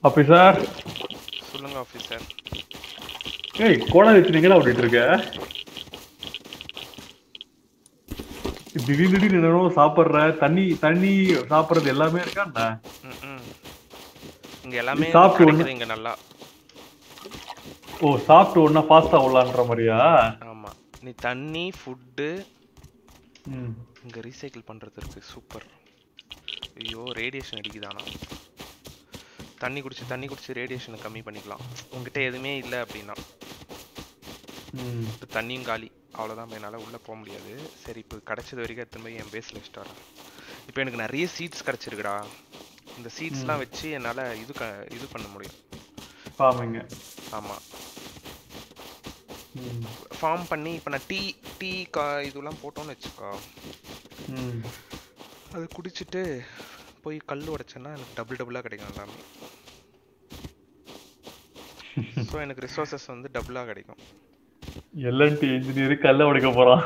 ஆபீசர் சொல்லுங்க ஆஃபீஸர் ஏய் கோணம் வச்சுனீங்களா அப்படின்ட்டு இருக்க? திடீர் திடீர்னு என்னவோ சாப்பிடுற தண்ணி தண்ணி சாப்பிடுறது எல்லாமே இருக்கா என்ன? இங்க எல்லாமே சாப்பிட்டு ஒண்ணு- இங்க நல்லா. ஓ சாப்பிட்டு ஒன்னா ஃபாஸ்டா உள்ளான்ற மாதிரியா? ஆமா. நீ தண்ணி ஃபுட்டு ம். இங்க ரீசைக்கிள் பண்றது இருக்கு. சூப்பர். ஐயோ ரேடியேஷன் அடிக்குதானா தண்ணி குடிச்சு தண்ணி குடிச்சு ரேடியேஷனை கம்மி பண்ணிக்கலாம். உங்ககிட்ட எதுவுமே இல்லை அப்படின்னா. இப்போ தண்ணியும் காலி. அவ்வளோதான் என்னால் உள்ளே போக முடியாது. சரி இப்போ கிடச்சது வரைக்கும் எடுத்துன்னு போய் என் பேஸில் வச்சுட்டு வரேன். இப்போ எனக்கு நிறைய சீட்ஸ் கிடச்சிருக்குடா. இந்த சீட்ஸ்லாம் வச்சு என்னால் இது க இது பண்ண முடியும். பாவங்க ஆமாம் ஃபார்ம் பண்ணி இப்போ நான் டீ டீ கா இதெல்லாம் போட்டோன்னு வச்சுக்கோ. அது குடிச்சிட்டு போய் கல் உடைச்சேன்னா எனக்கு டபுள் டபுளாக கிடைக்கும் எல்லாமே. ஸோ எனக்கு ரிசோர்சஸ் வந்து டபுளாக கிடைக்கும். எல்என்டி இன்ஜினியர் கல்ல உடைக்க போறான்.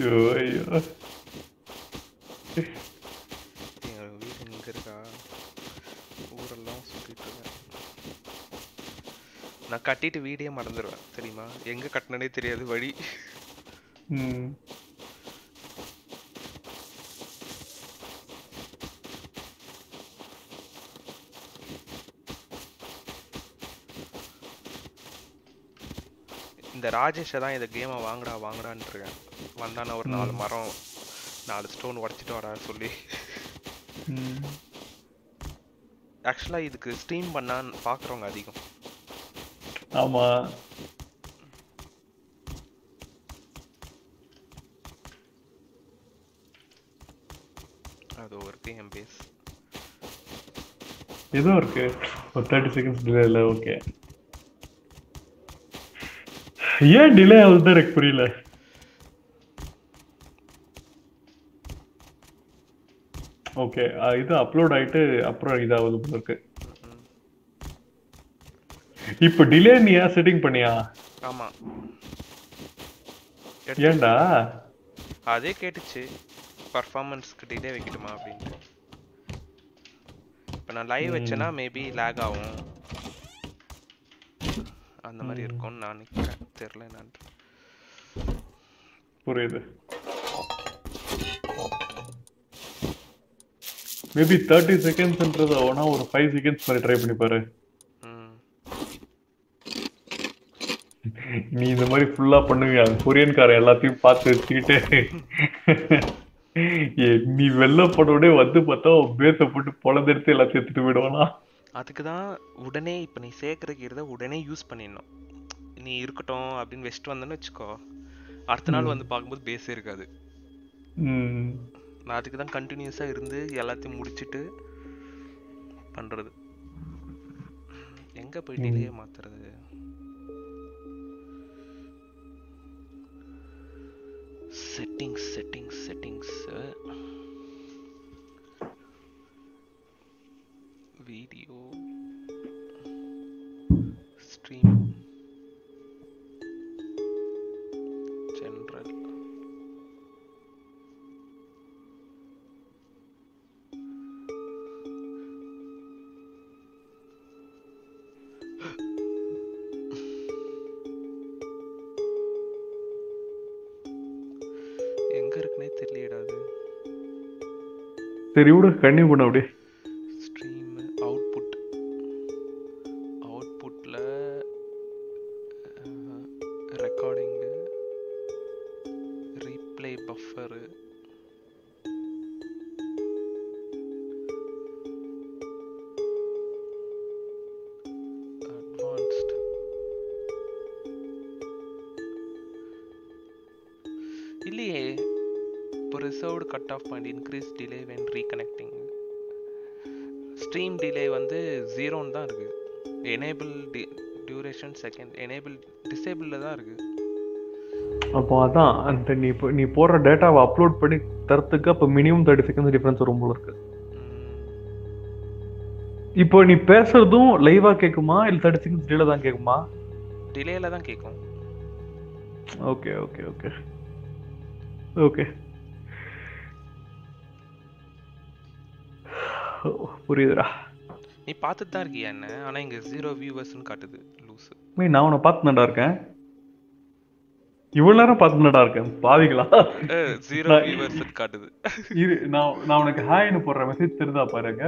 ஐயோ. வீடு இங்கே இருக்கா? ஊரெல்லாம் சுற்றிட்டு இருக்கேன். நான் கட்டிட்டு வீடே மறந்துடுவேன் தெரியுமா? எங்கே கட்டினனே தெரியாது வழி. ம். இந்த ராஜேஷை தான் இந்த கேமை வாங்கடா வாங்கடான்னு இருக்கேன் வந்தான ஒரு நாலு மரம் நாலு ஸ்டோன் உடச்சிட்டு வரா சொல்லி. ஆக்சுவலாக இதுக்கு ஸ்ட்ரீம் பண்ணான்னு பார்க்குறவங்க அதிகம். ஆமா. அது ஒரு என் பேஸ் ஏதோ இருக்கு. ஒரு தேர்ட்டி செகண்ட்ஸ் டிலே இல்லை ஓகே ஏன் டிலே ஆகுதுன்னு எனக்கு புரியல. ஓகே இது அப்லோட் ஆயிட்டு அப்புறம் இதாகுது போல இருக்கு. இப்போ டிலே நீ ஏன் செட்டிங் பண்ணியா? ஆமாம் ஏன்டா? அதே கேட்டுச்சு. பர்ஃபார்மன்ஸ்க்கு டிலே வைக்கட்டுமா அப்படின்ட்டு. இப்போ நான் லைவ் வச்சேன்னா மேபி லேக் ஆகும். அந்த மாதிரி இருக்கும்னு நான் நினைக்கிறேன். தெரில என்னான்ட்டு புரியுது. மேபி தேர்ட்டி செகண்ட்ஸ்ன்றது வேணா ஒரு ஃபைவ் செகண்ட்ஸ் மாதிரி ட்ரை பண்ணி பாரு. நீ இந்த மாதிரி ஃபுல்லா பண்ணுவியா? கொரியன்காரன் எல்லாத்தையும் பார்த்து வச்சுக்கிட்டு. நீ வெளில போனோடனே வந்து பார்த்தா பேச போட்டு பொழந்தெடுத்து எல்லாத்தையும் எடுத்துட்டு போயிடுவானா? அதுக்கு தான் உடனே இப்போ நீ சேர்க்குறக்கு இருந்த உடனே யூஸ் பண்ணிடணும். நீ இருக்கட்டும் அப்படின்னு வச்சுட்டு வந்தேன்னு வச்சுக்கோ. அடுத்த நாள் வந்து பார்க்கும்போது பேஸே இருக்காது. நான் அதுக்கு தான் கண்டினியூஸாக இருந்து எல்லாத்தையும் முடிச்சிட்டு பண்ணுறது எங்கே போய் டிலே மாத்துறது? செட்டிங்ஸ் செட்டிங்ஸ் செட்டிங்ஸ் சரி விடு கண்ணி பண்ண அப்படியே. அப்போ அதான் அந்த நீ இப்போ நீ போடுற டேட்டாவை அப்லோட் பண்ணி தரத்துக்கு அப்போ மினிமம் தேர்ட்டி செகண்ட்ஸ் டிஃபரன்ஸ் வரும் போல இருக்கு. இப்போ நீ பேசுறதும் லைவா கேக்குமா? இல்ல தேர்ட்டி செகண்ட்ஸ் டிலே தான் கேக்குமா? டிலேயில் தான் கேட்கும் ஓகே ஓகே ஓகே ஓகே புரியுதுடா. நீ பார்த்துட்டு தான் இருக்கியா என்ன? ஆனால் இங்கே ஜீரோ வியூவர்ஸ்னு காட்டுது லூஸு மீ நான் உன்னை பார்த்துனடா இருக்கேன். இவ்வளவு நேரம் பார்த்துனடா இருக்கேன் பாவிங்களா ஜீரோ காட்டுது. இது நான் நான் உனக்கு ஹாய்னு போடுற மெசேஜ் தெரிஞ்சா பாருங்க.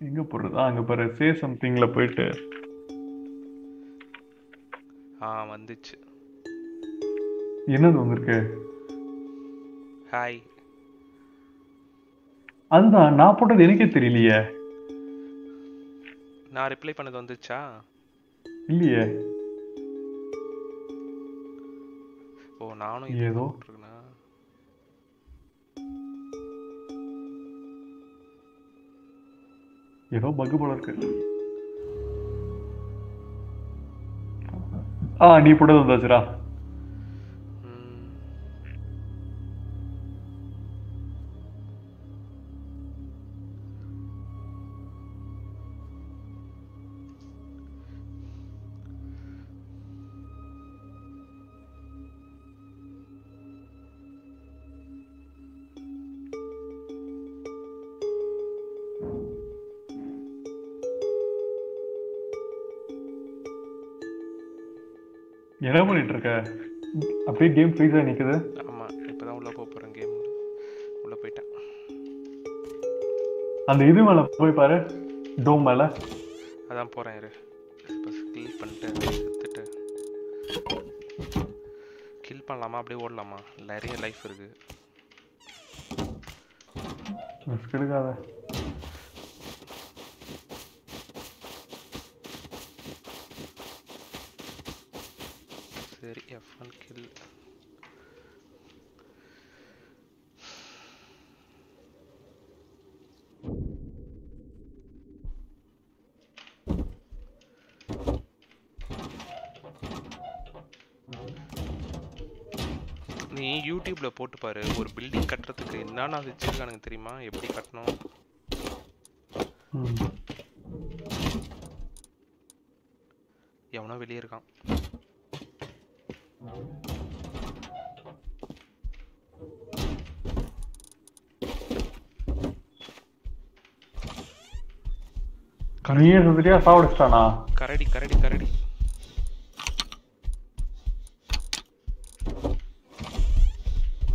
எங்க போறது அங்க பாரு சே சம்திங்ல போயிட்டு. ஆ வந்துச்சு. என்னது வந்திருக்கு? ஹாய் அதுதான் நான் போட்டது எனக்கே தெரியலையே. நான் ரிப்ளை பண்ணது வந்துச்சா? இல்லையே. நானும் ஏதோ. போட்டிருக்கேனா? ஏதோ பக்கு போல இருக்கு. ஆ நீ போட்டது வந்தாச்சுடா. அப்படியே கேம் ஃப்ரீஸா நிக்குது. ஆமா இப்பதான் உள்ள போக போறேன் கேம் உள்ள போயிட்டேன். அந்த இது மேல போய் பாரு டோம் மேல. அதான் போறேன் இரு. இப்போ கில் பண்ணிட்டு கில் பண்ணலாமா? அப்படியே ஓடலாமா? நிறைய லைஃப் இருக்கு. ரிஸ்க் எடுக்காத சரி எஃப் ஒன் கில் நீ யூடியூப்ல போட்டு பாரு ஒரு பில்டிங் கட்டுறதுக்கு என்னென்ன வச்சிருக்கானுங்க தெரியுமா? எப்படி கட்டணும். எவனோ வெளியே இருக்கான். நீயே சுத்திட்டியா சாவடிச்சிட்டானா? கரடி கரடி கரடி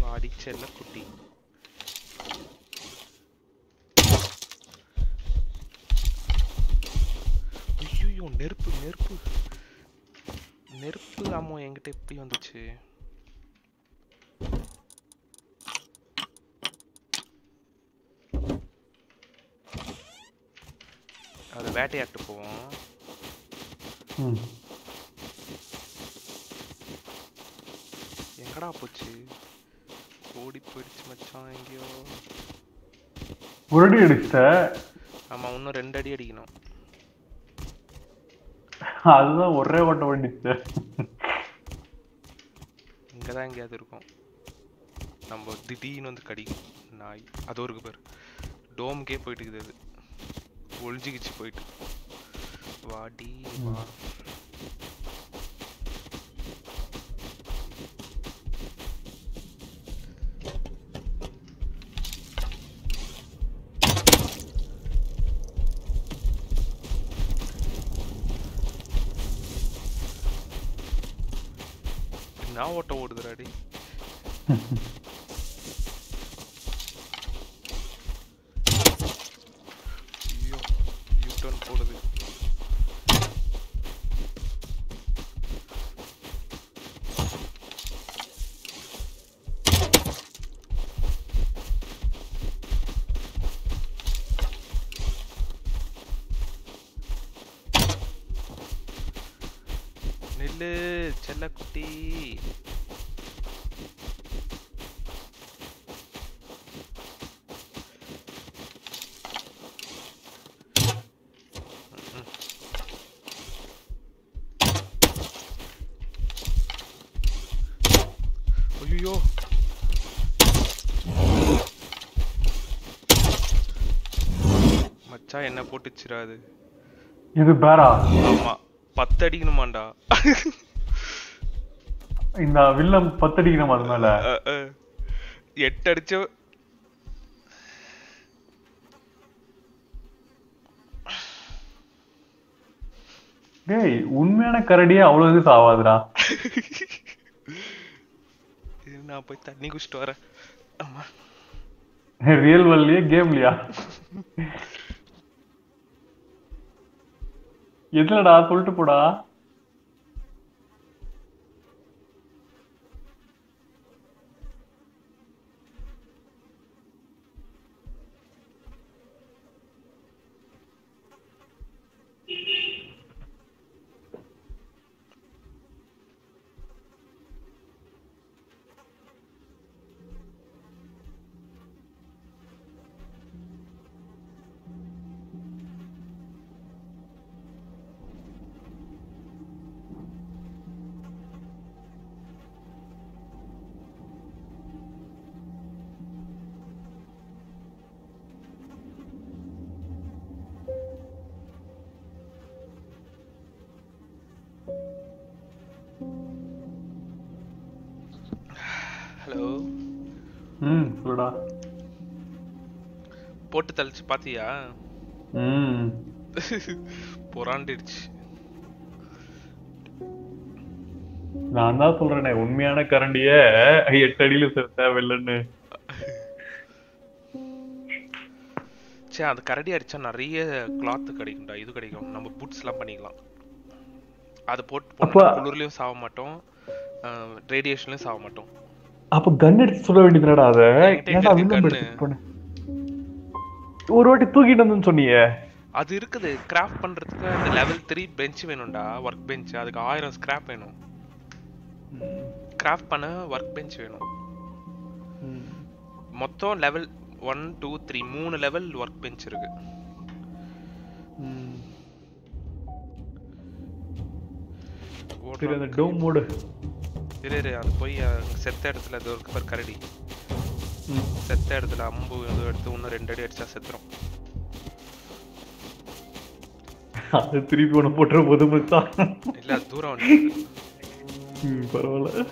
வாடி செல்ல குட்டி ஐயோ நெருப்பு நெருப்பு நெருப்பு ஆமோ என்கிட்ட எப்படி வந்துச்சு வேட்டையாட்டு போவோம். எங்கடா போச்சு? ஓடி போயிடுச்சு மச்சான் எங்கேயோ. ஒரு அடி அடிச்சிட்ட. ஆமா இன்னும் ரெண்டு அடி அடிக்கணும். அதுதான் ஒரே ஓட்ட வண்டிச்சு இங்கதான் எங்கேயாவது இருக்கும். நம்ம திடீர்னு வந்து கடிக்கும். நாய். அது ஒரு பேர். டோம்கே போயிட்டு இருக்குது அது. ஒளிஞ்சிக்கிச்சு போயிட்டு. வாடி வா. நான் ஓட்ட ஓடுதுடாடி ஐயோ யூ டர்ன் போடுது நில்லு செல்லக்குட்டி ஐயோ அது. இது பேரா? ஆமா பத்து அடிக்கணுமாண்டா இந்த வில்லம் பத்தடிக்கணும் அது மேல. அஹ், அஹ். எட்டு அடிச்ச டேய் உண்மையான கரடியே அவ்வளவு இது இரு, நான் போய் தண்ணி குடிச்சிட்டு வரேன். ஆமா. ரியல் வேர்ல்ட்லயே கேம்லயா எதுலடா சொல்லிட்டு போடா. போட்டு தள்ளிச்சு பாத்தியா? பொறாண்டிடுச்சு. நான் தான் சொல்றேனே உண்மையான கரண்டிய எட்டு அடியில தேவையில்லைன்னு சே அது கரடி அடிச்சா நிறைய கிளாத் கிடைக்கும்டா இது கிடைக்கும். நம்ம பூட்ஸ் எல்லாம் பண்ணிக்கலாம். அதை போட்டு குளிர்லயும் சாக மாட்டோம் ரேடியேஷன்லயும் சாக மாட்டோம். அப்ப கன் எடுத்து சொல்ல வேண்டியதுடா அத? ஒரு வாட்டி தூக்கிட்டு வந்து சொன்னியே அது இருக்குது. கிராஃப்ட் பண்றதுக்கு அந்த லெவல் த்ரீ பெஞ்ச் வேணும்டா ஒர்க் பெஞ்ச் அதுக்கு ஆயிரம் ஸ்கிராப் வேணும். கிராஃப்ட் பண்ண ஒர்க் பெஞ்ச் வேணும். மொத்தம் லெவல் ஒன் டூ த்ரீ மூணு லெவல் ஒர்க் பெஞ்ச் இருக்கு. சரி அந்த டோம் மூடு இரு இரு அது போய் செத்த இடத்துல அது கரடி. செத்த இடத்துல அம்பு இது எடுத்து இன்னும் ரெண்டு அடி அடிச்சா செத்துரும். அது திருப்பி ஒண்ணு போட்டுற போது மச்சான் இல்ல தூரம் பரவாயில்ல.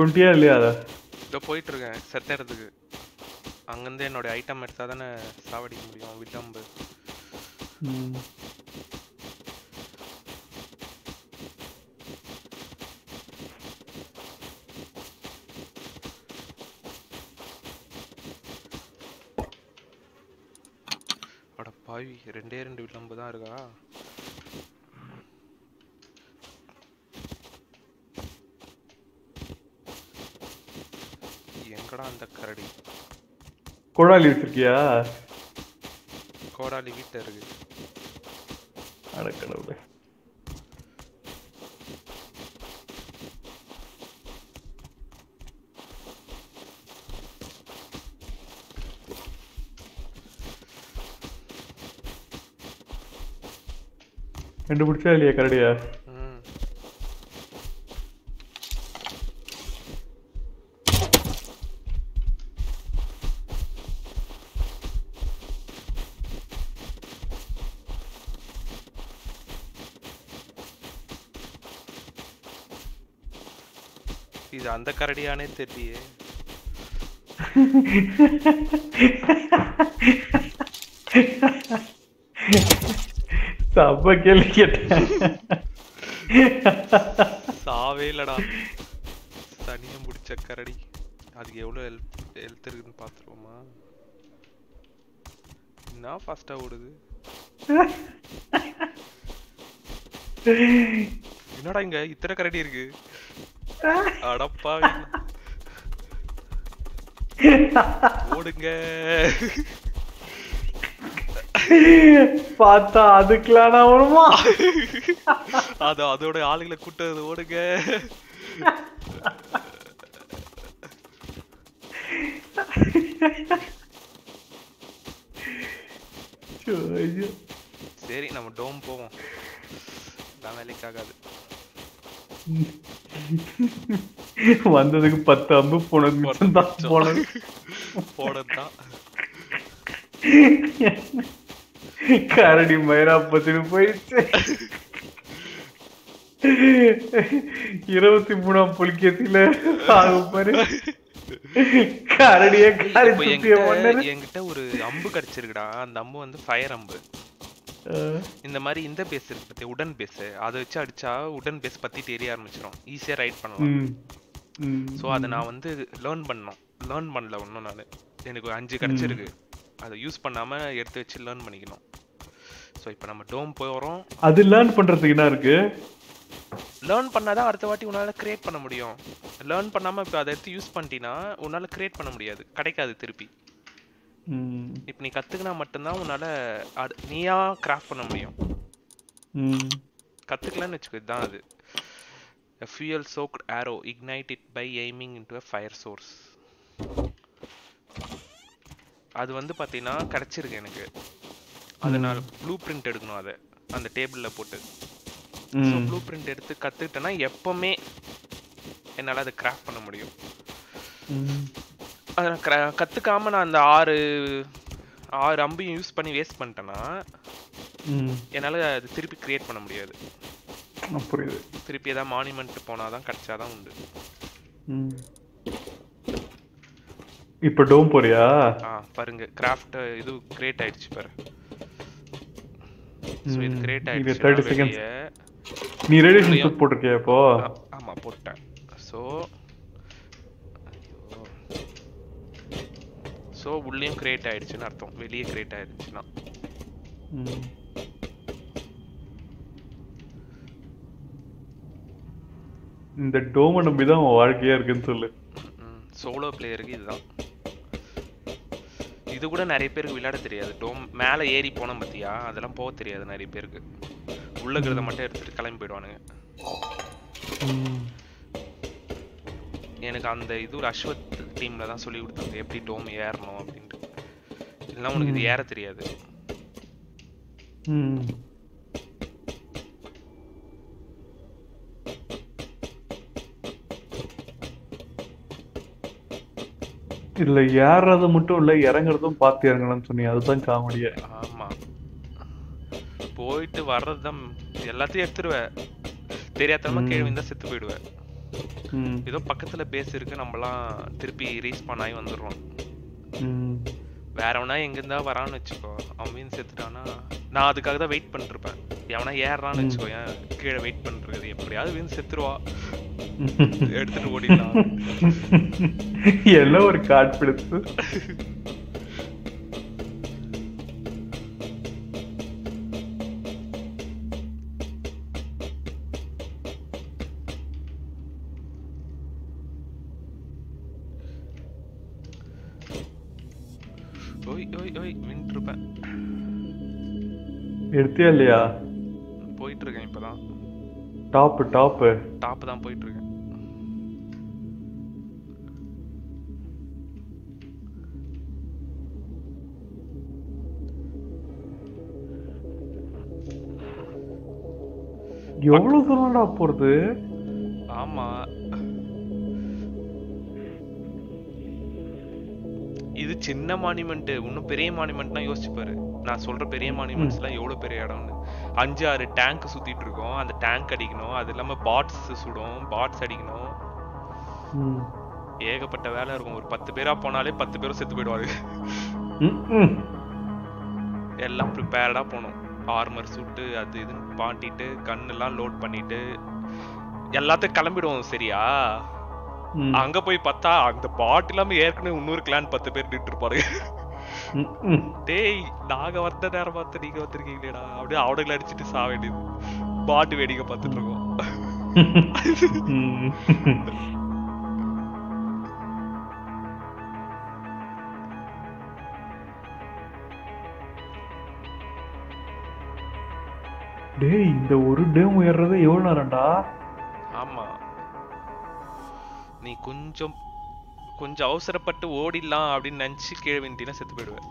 கொண்டியா இல்லையா அத? இதோ போயிட்டு இருக்கேன் செத்த இடத்துக்கு அங்கிருந்து என்னோட ஐட்டம் எடுத்தா தானே சாவடிக்க முடியும் வில்லம்பு பாவி ரெண்டே ரெண்டு வில்லம்பு தான் இருக்கா? எங்கடா அந்த கரடி. கோடாலி வச்சிருக்கியா கோடாலி வீட்டுல இருக்கு. அட கடவுளே. கண்டுபிடிச்சா இல்லையா கரடியா? அந்த கரடியானே தெரியலையே. சப்ப கேள்வி கேட்டேன். சாவே இல்லடா. தனியா முடிச்ச கரடி. அதுக்கு எவ்வளவு ஹெல்ப் ஹெல்த் இருக்குன்னு பாத்துருவோமா? என்ன ஃபாஸ்டா ஓடுது? என்னடா இங்க இத்தனை கரடி இருக்கு? அடப்பா ஓடுங்க. பார்த்தா அதுக்கெல்லாம் நான் வருமா? அது அதோட ஆளுங்களை கூட்டது ஓடுங்க. சரி நம்ம டோம் போவோம். நான் வேலைக்கு ஆகாது. வந்ததுக்கு பத்து அம்பு போனது மிச்சம் தான் போனது. போனதுதான் கரடி மயிரா பத்தினு போயிடுச்சு. இருபத்தி மூணாம் புலிக்கேசியில ஆகும் பாரு. கரடிய என்கிட்ட ஒரு அம்பு கிடைச்சிருக்குடா. அந்த அம்பு வந்து ஃபயர் அம்பு. இந்த மாதிரி இந்த பேஸ் இருக்கு பத்தி உடன் பேஸ் அதை வச்சு அடிச்சா உடன் பேஸ் பத்தி தெரிய ஆரம்பிச்சிடும் ஈஸியா ரைட் பண்ணலாம். ஸோ அதை நான் வந்து லேர்ன் பண்ணோம் லேர்ன் பண்ணல ஒன்றும் நான். எனக்கு அஞ்சு கிடைச்சிருக்கு. அதை யூஸ் பண்ணாம எடுத்து வச்சு லேர்ன் பண்ணிக்கணும். ஸோ இப்போ நம்ம டோம் போகிறோம் அது லேர்ன் பண்றதுக்கு என்ன இருக்கு? லேர்ன் பண்ணாதான் அடுத்த வாட்டி உன்னால கிரியேட் பண்ண முடியும். லேர்ன் பண்ணாம இப்போ அதை எடுத்து யூஸ் பண்ணிட்டீங்கன்னா உன்னால கிரியேட் பண்ண முடியாது. கிடைக்காது திருப்பி. இப்போ நீ கத்துக்கினா மட்டும்தான் உன்னால நீயா கிராஃப்ட் பண்ண முடியும். கத்துக்கலன்னு வச்சுக்கோ இதுதான் அது. Fuel soaked arrow ignite it by aiming into a fire source. அது வந்து பாத்தீங்கன்னா கிடைச்சிருக்கு எனக்கு. அது நான் ப்ளூ பிரிண்ட் எடுக்கணும் அதை அந்த டேபிள்ல போட்டு. ஸோ ப்ளூ பிரிண்ட் எடுத்து கத்துக்கிட்டேன்னா எப்பவுமே என்னால அதை கிராஃப்ட் பண்ண முடியும். அதை நான் அந்த ஆறு ஆறு அம்பையும் யூஸ் பண்ணி வேஸ்ட் பண்ணிட்டேன்னா. என்னால அது திருப்பி கிரியேட் பண்ண முடியாது. புரியுது. திருப்பி ஏதாவது மானிமெண்ட் போனாதான் கிடைச்சாதான் உண்டு. இப்ப டோம் போறியா? ஆ பாருங்க கிராஃப்ட் இது கிரியேட் ஆயிடுச்சு பாரு. இது கிரியேட் ஆயிடுச்சு 30 seconds. வெளியே நீ ரேடியேஷன் சூட் போட்டிருக்கியா இப்போ? ஆமா போட்டேன். ஸோ ஸோ உள்ளேயும் கிரியேட் ஆயிடுச்சுன்னு அர்த்தம். வெளியே கிரியேட் ஆயிடுச்சுன்னா. இந்த டோமை நம்பி தான் உன் வாழ்க்கையா இருக்குன்னு சொல்லு. சோலோ பிளேயருக்கு இதுதான். இது கூட நிறைய பேருக்கு விளையாட தெரியாது. டோம் மேலே ஏறி போனோம் பார்த்தியா அதெல்லாம் போக தெரியாது நிறைய பேருக்கு. உள்ள இருக்கிறத மட்டும் எடுத்துட்டு கிளம்பி போயிடுவானுங்க. எனக்கு அந்த இது ஒரு அஸ்வத் டீம்ல தான் சொல்லி கொடுத்தாங்க எப்படி டோம் ஏறணும் அப்படின்ட்டு. இல்லைன்னா உனக்கு இது ஏற தெரியாது. ம். இதுல ஏறது மட்டும் இல்ல இறங்குறதும் பார்த்து இறங்கணும்னு சொன்னீங்க. அதுதான் காமெடியே. ஆமா. போயிட்டு வர்றதுதான் எல்லாத்தையும் எடுத்துருவேன். தெரியாதமா கேள்வி இருந்தா செத்து போயிடுவேன். ஏதோ பக்கத்துல பேஸ் இருக்கு நம்மலாம் திருப்பி ரீஸ் பண்ணாய் வந்துடுறோம். வேறவனா எங்க இருந்தா வரான்னு வச்சுக்கோ. அவன் செத்துட்டானா நான் அதுக்காக தான் வெயிட் பண்ணிருப்பேன். எவனா ஏறான்னு வச்சுக்கோ ஏன் கீழே வெயிட் பண்றது. எப்படியாவது வீண் செத்துருவா. எடுத்துட்டு ஓடிடலாம். என்ன ஒரு கான்பிடன்ஸ் ஓய் எடுத்தியா இல்லையா? போயிட்டு இருக்கேன் இப்பதான். டாப் டாப் டாப் தான் போயிட்டு இருக்கேன் எவ்வளவு தூரம்டா போறது? ஆமா. இது சின்ன மானுமெண்ட் இன்னும் பெரிய மானுமெண்ட்னா யோசிச்சு பாரு நான் சொல்ற பெரிய மானுமெண்ட்ஸ் எல்லாம் எவ்வளவு பெரிய இடம்னு. அஞ்சு ஆறு டேங்க் சுத்திட்டு இருக்கோம் அந்த டேங்க் அடிக்கணும். அது இல்லாம பாட்ஸ் சுடும். பாட்ஸ் அடிக்கணும். ஏகப்பட்ட வேலை இருக்கும். ஒரு பத்து பேரா போனாலே பத்து பேரும் செத்து போயிடுவாரு. எல்லாம் ப்ரிப்பேர்டா போகணும். ஆர்மர் சுட்டு அது இதுன்னு பாட்டிட்டு கன் எல்லாம் லோட் பண்ணிட்டு எல்லாத்தையும் கிளம்பிடுவோம் சரியா. அங்க போய் பார்த்தா அந்த பாட் இல்லாம ஏற்கனவே இன்னொரு கிளான் பத்து பேர் நின்று இருப்பாரு. டேய் நாங்க வந்த நேரம் பார்த்து நீங்க வந்திருக்கீங்களேடா. அப்படியே அவனுங்களை அடிச்சிட்டு சாக வேண்டியது. பாட்டு வேடிக்கை பார்த்துட்டு இருக்கோம். டேய் இந்த ஒரு டேம் உயர்றது எவ்வளவு நேரம்டா? ஆமா. நீ கொஞ்சம் கொஞ்சம் அவசரப்பட்டு ஓடிடலாம் அப்படின்னு நினச்சி கீழே விண்டினா செத்து போயிடுவேன்.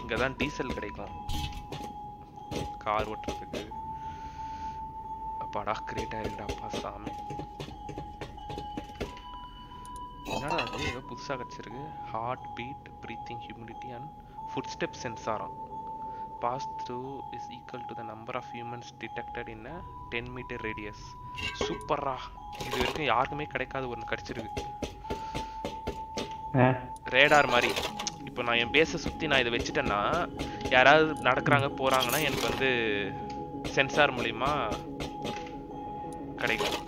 இங்கே தான் டீசல் கிடைக்கும். கார் ஓட்டுறதுக்கு. அப்பாடா கிரியேட் ஆயிருடாப்பா சாமி. என்னடா அது ஏதோ கிடச்சிருக்கு. Heartbeat breathing humidity and footstep சென்சாரம் pass through is equal to the number of humans detected in a ten metre radius சூப்பரா இது வரைக்கும் யாருக்குமே கிடைக்காத ஒன்று கிடைச்சிருக்கு. ரேடார் மாதிரி. இப்போ நான் என் பேஸை சுற்றி நான் இதை வச்சுட்டேன்னா யாராவது நடக்கிறாங்க போகிறாங்கன்னா எனக்கு வந்து சென்சார் மூலிமா கிடைக்கும்.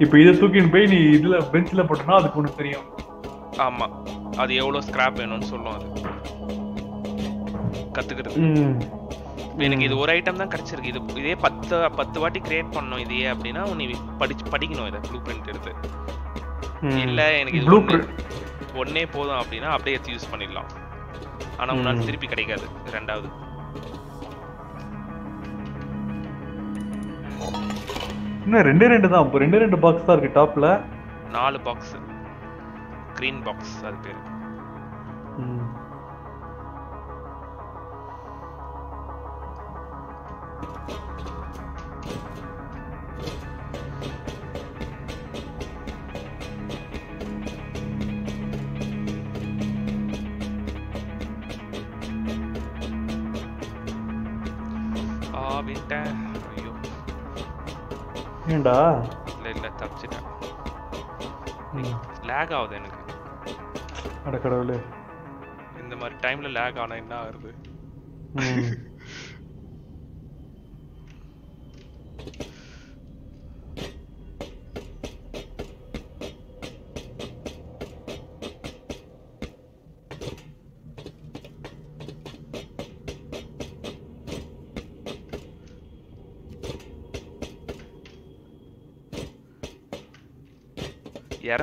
இப்ப இதை தூக்கின்னு போய் நீ இதுல பெஞ்ச்ல போட்டனா அதுக்கு உனக்கு தெரியும். ஆமாம் அது எவ்வளோ ஸ்கிராப் வேணும்னு சொல்லும் அது. கற்றுக்கிறது ம். எனக்கு இது ஒரு ஐட்டம் தான் கிடைச்சிருக்கு. இது இதே பத்து பத்து வாட்டி கிரியேட் பண்ணணும் இதையே அப்படின்னா நீ படிச்சு படிக்கணும் இதை ப்ளூ பிரிண்ட் எடுத்து. இல்ல எனக்கு இது. ஒண்ணே போதும் அப்படின்னா அப்படியே எடுத்து யூஸ் பண்ணிடலாம். ஆனா உன்னால. திருப்பி கிடைக்காது ரெண்டாவது. இன்னும் ரெண்டே ரெண்டு தான். இப்போ ரெண்டே ரெண்டு பாக்ஸ் தான் இருக்கு டாப்ல நாலு பாக்ஸ் கிரீன் பாக்ஸ் அது பேரு. ஏன்டா இல்ல இல்ல தப்பிச்சிட்டேன். லேக் ஆகுது எனக்கு. அட கடவுளே. இந்த மாதிரி டைம்ல லேக் ஆனா என்ன ஆகுது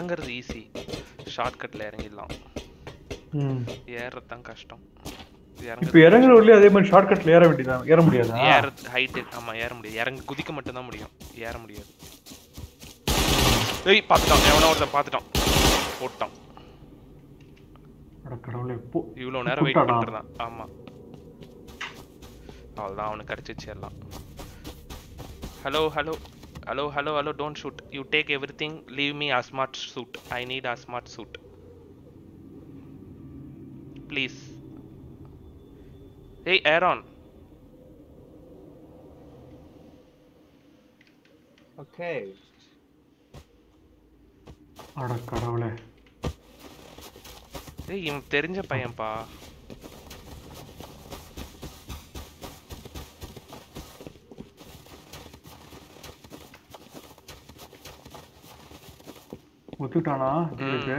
இறங்குறது ஈஸி ஷார்ட்கட்ல இறங்கிடலாம். தான் கஷ்டம். இப்ப இறங்குற வழியே அதே மாதிரி ஷார்ட்கட்ல ஏற வேண்டியதான் ஏற முடியாதா? ஏற ஹைட் ஆமா ஏற முடியாது. இறங்க குதிக்க மட்டும் தான் முடியும். ஏற முடியாது. ஏய் பார்த்துட்டான். எவனோ ஒருத்தன் பார்த்துட்டான். போட்டான். இவ்வளோ நேரம் வெயிட்? பண்ணிருந்தான் ஆமா. அவ்வளோதான் அவனுக்கு கிடைச்சிச்சு எல்லாம் hello hello Hello hello hello don't shoot you take everything leave me a smart suit I need a smart suit please hey Aaron Okay. அட கடவுளே ஏய் இவன் தெரிஞ்ச பையன்பா ஒத்துட்டானா இதுக்கு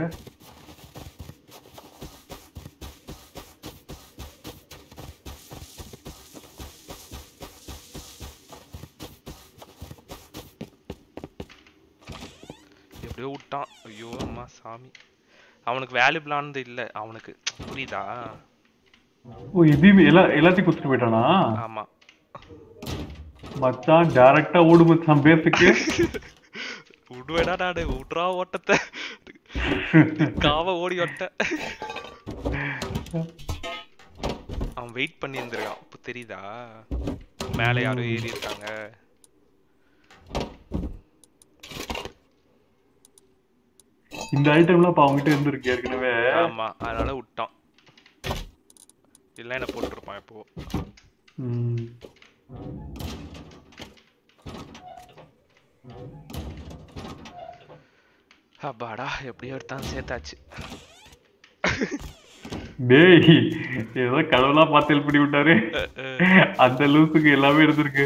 எப்படியோ விட்டான். ஐயோ அம்மா சாமி. அவனுக்கு வேல்யூபிளானது இல்ல. அவனுக்கு புரியுதா? ஓ இதையுமே எல்லா எல்லாத்தையும் குத்துட்டு போயிட்டானா? ஆமா. மச்சான் டைரக்டா ஓடு மச்சான் பேசுக்கு. விடுவேடா நாடு விட்றா ஓட்டத்தை. காவ ஓடி ஓட்ட அவன் வெயிட் பண்ணி இருந்திருக்கான் இப்போ தெரியுதா? மேலே யாரோ ஏறி இருக்காங்க இந்த ஐட்டம்லாம் இப்ப அவங்ககிட்ட இருந்திருக்கு ஏற்கனவே. ஆமா அதனால விட்டான். இல்ல என்ன போட்டுருப்பான் இப்போ. ம். அப்பாடா எப்படியோ எடுத்தான் சேர்த்தாச்சு. டேய் ஏதோ கடவுளா பார்த்து ஹெல்ப் பண்ணி விட்டாரு. அந்த லூசுக்கு எல்லாமே இருந்திருக்கு.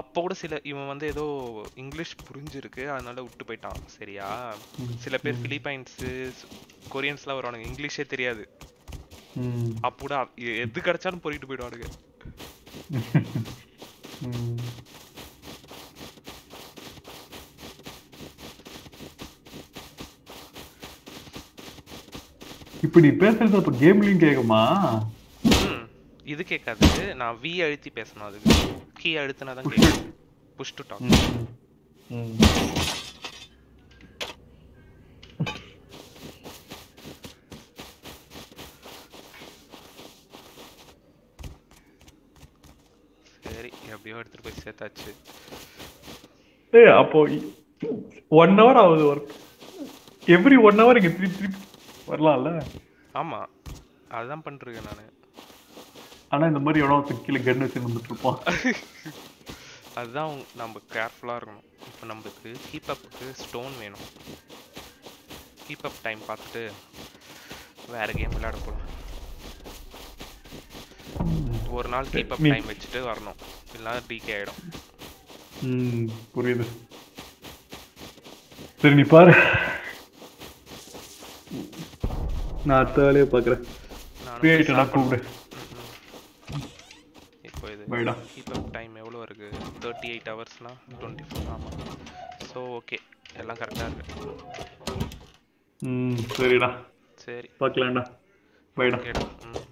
அப்போ கூட சில இவன் வந்து ஏதோ இங்கிலீஷ் புரிஞ்சிருக்கு அதனால விட்டு போயிட்டான். சரியா? சில பேர் பிலிப்பைன்ஸு கொரியன்ஸ்லாம் வருவானுங்க இங்கிலீஷே தெரியாது. அப்போ கூட எது கிடைச்சாலும் பொறிட்டு போயிடுவானுங்க. இப்ப நீ பேசுறது அப்ப கேம்லயும் கேக்குமா? இது கேட்காது நான் வி அழுத்தி பேசணும் அதுக்கு. கீ அழுத்தினா தான் கேட்கும் புஷ் டு டாக். சரி எப்படியோ எடுத்துட்டு போய் சேர்த்தாச்சு. ஏ அப்போ ஒன் ஹவர் ஆகுது ஒர்க் எவ்ரி ஒன் ஹவர் இங்க திருப்பி திருப்பி வரலாம்ல? ஆமா. அதுதான் பண்ணிருக்கேன் நானு. ஆனா இந்த மாதிரி எவ்வளோ கீழே கன் வச்சு வந்துட்டு இருப்பான் அதுதான் நம்ம கேர்ஃபுல்லா இருக்கணும். இப்போ நம்மளுக்கு கீப் அப்புக்கு ஸ்டோன் வேணும். கீப் அப் டைம் பார்த்துட்டு வேற கேம் விளையாட போகலாம் ஒரு நாள் கீப் அப் நீ- டைம் வச்சுட்டு வரணும். இல்லைன்னா டிகே ஆயிடும். ம் புரியுது. சரி நீ பாரு. நான் அடுத்த வேலையை பார்க்குறேன். நானும் ஃப்ரீ போய் ஆகிட்டேனா சாப்பிடணும். கூப்பிடு. இப்போ இது அப் டைம் எவ்வளோ இருக்கு? தேர்ட்டி எயிட் ஹவர்ஸ்னா டுவெண்ட்டி ஃபோர் ஆமாம் ஸோ ஓகே எல்லாம் கரெக்டாக இருக்கு. ம் சரிடா. சரி. பார்க்கலாம்டா. பைடா ம்.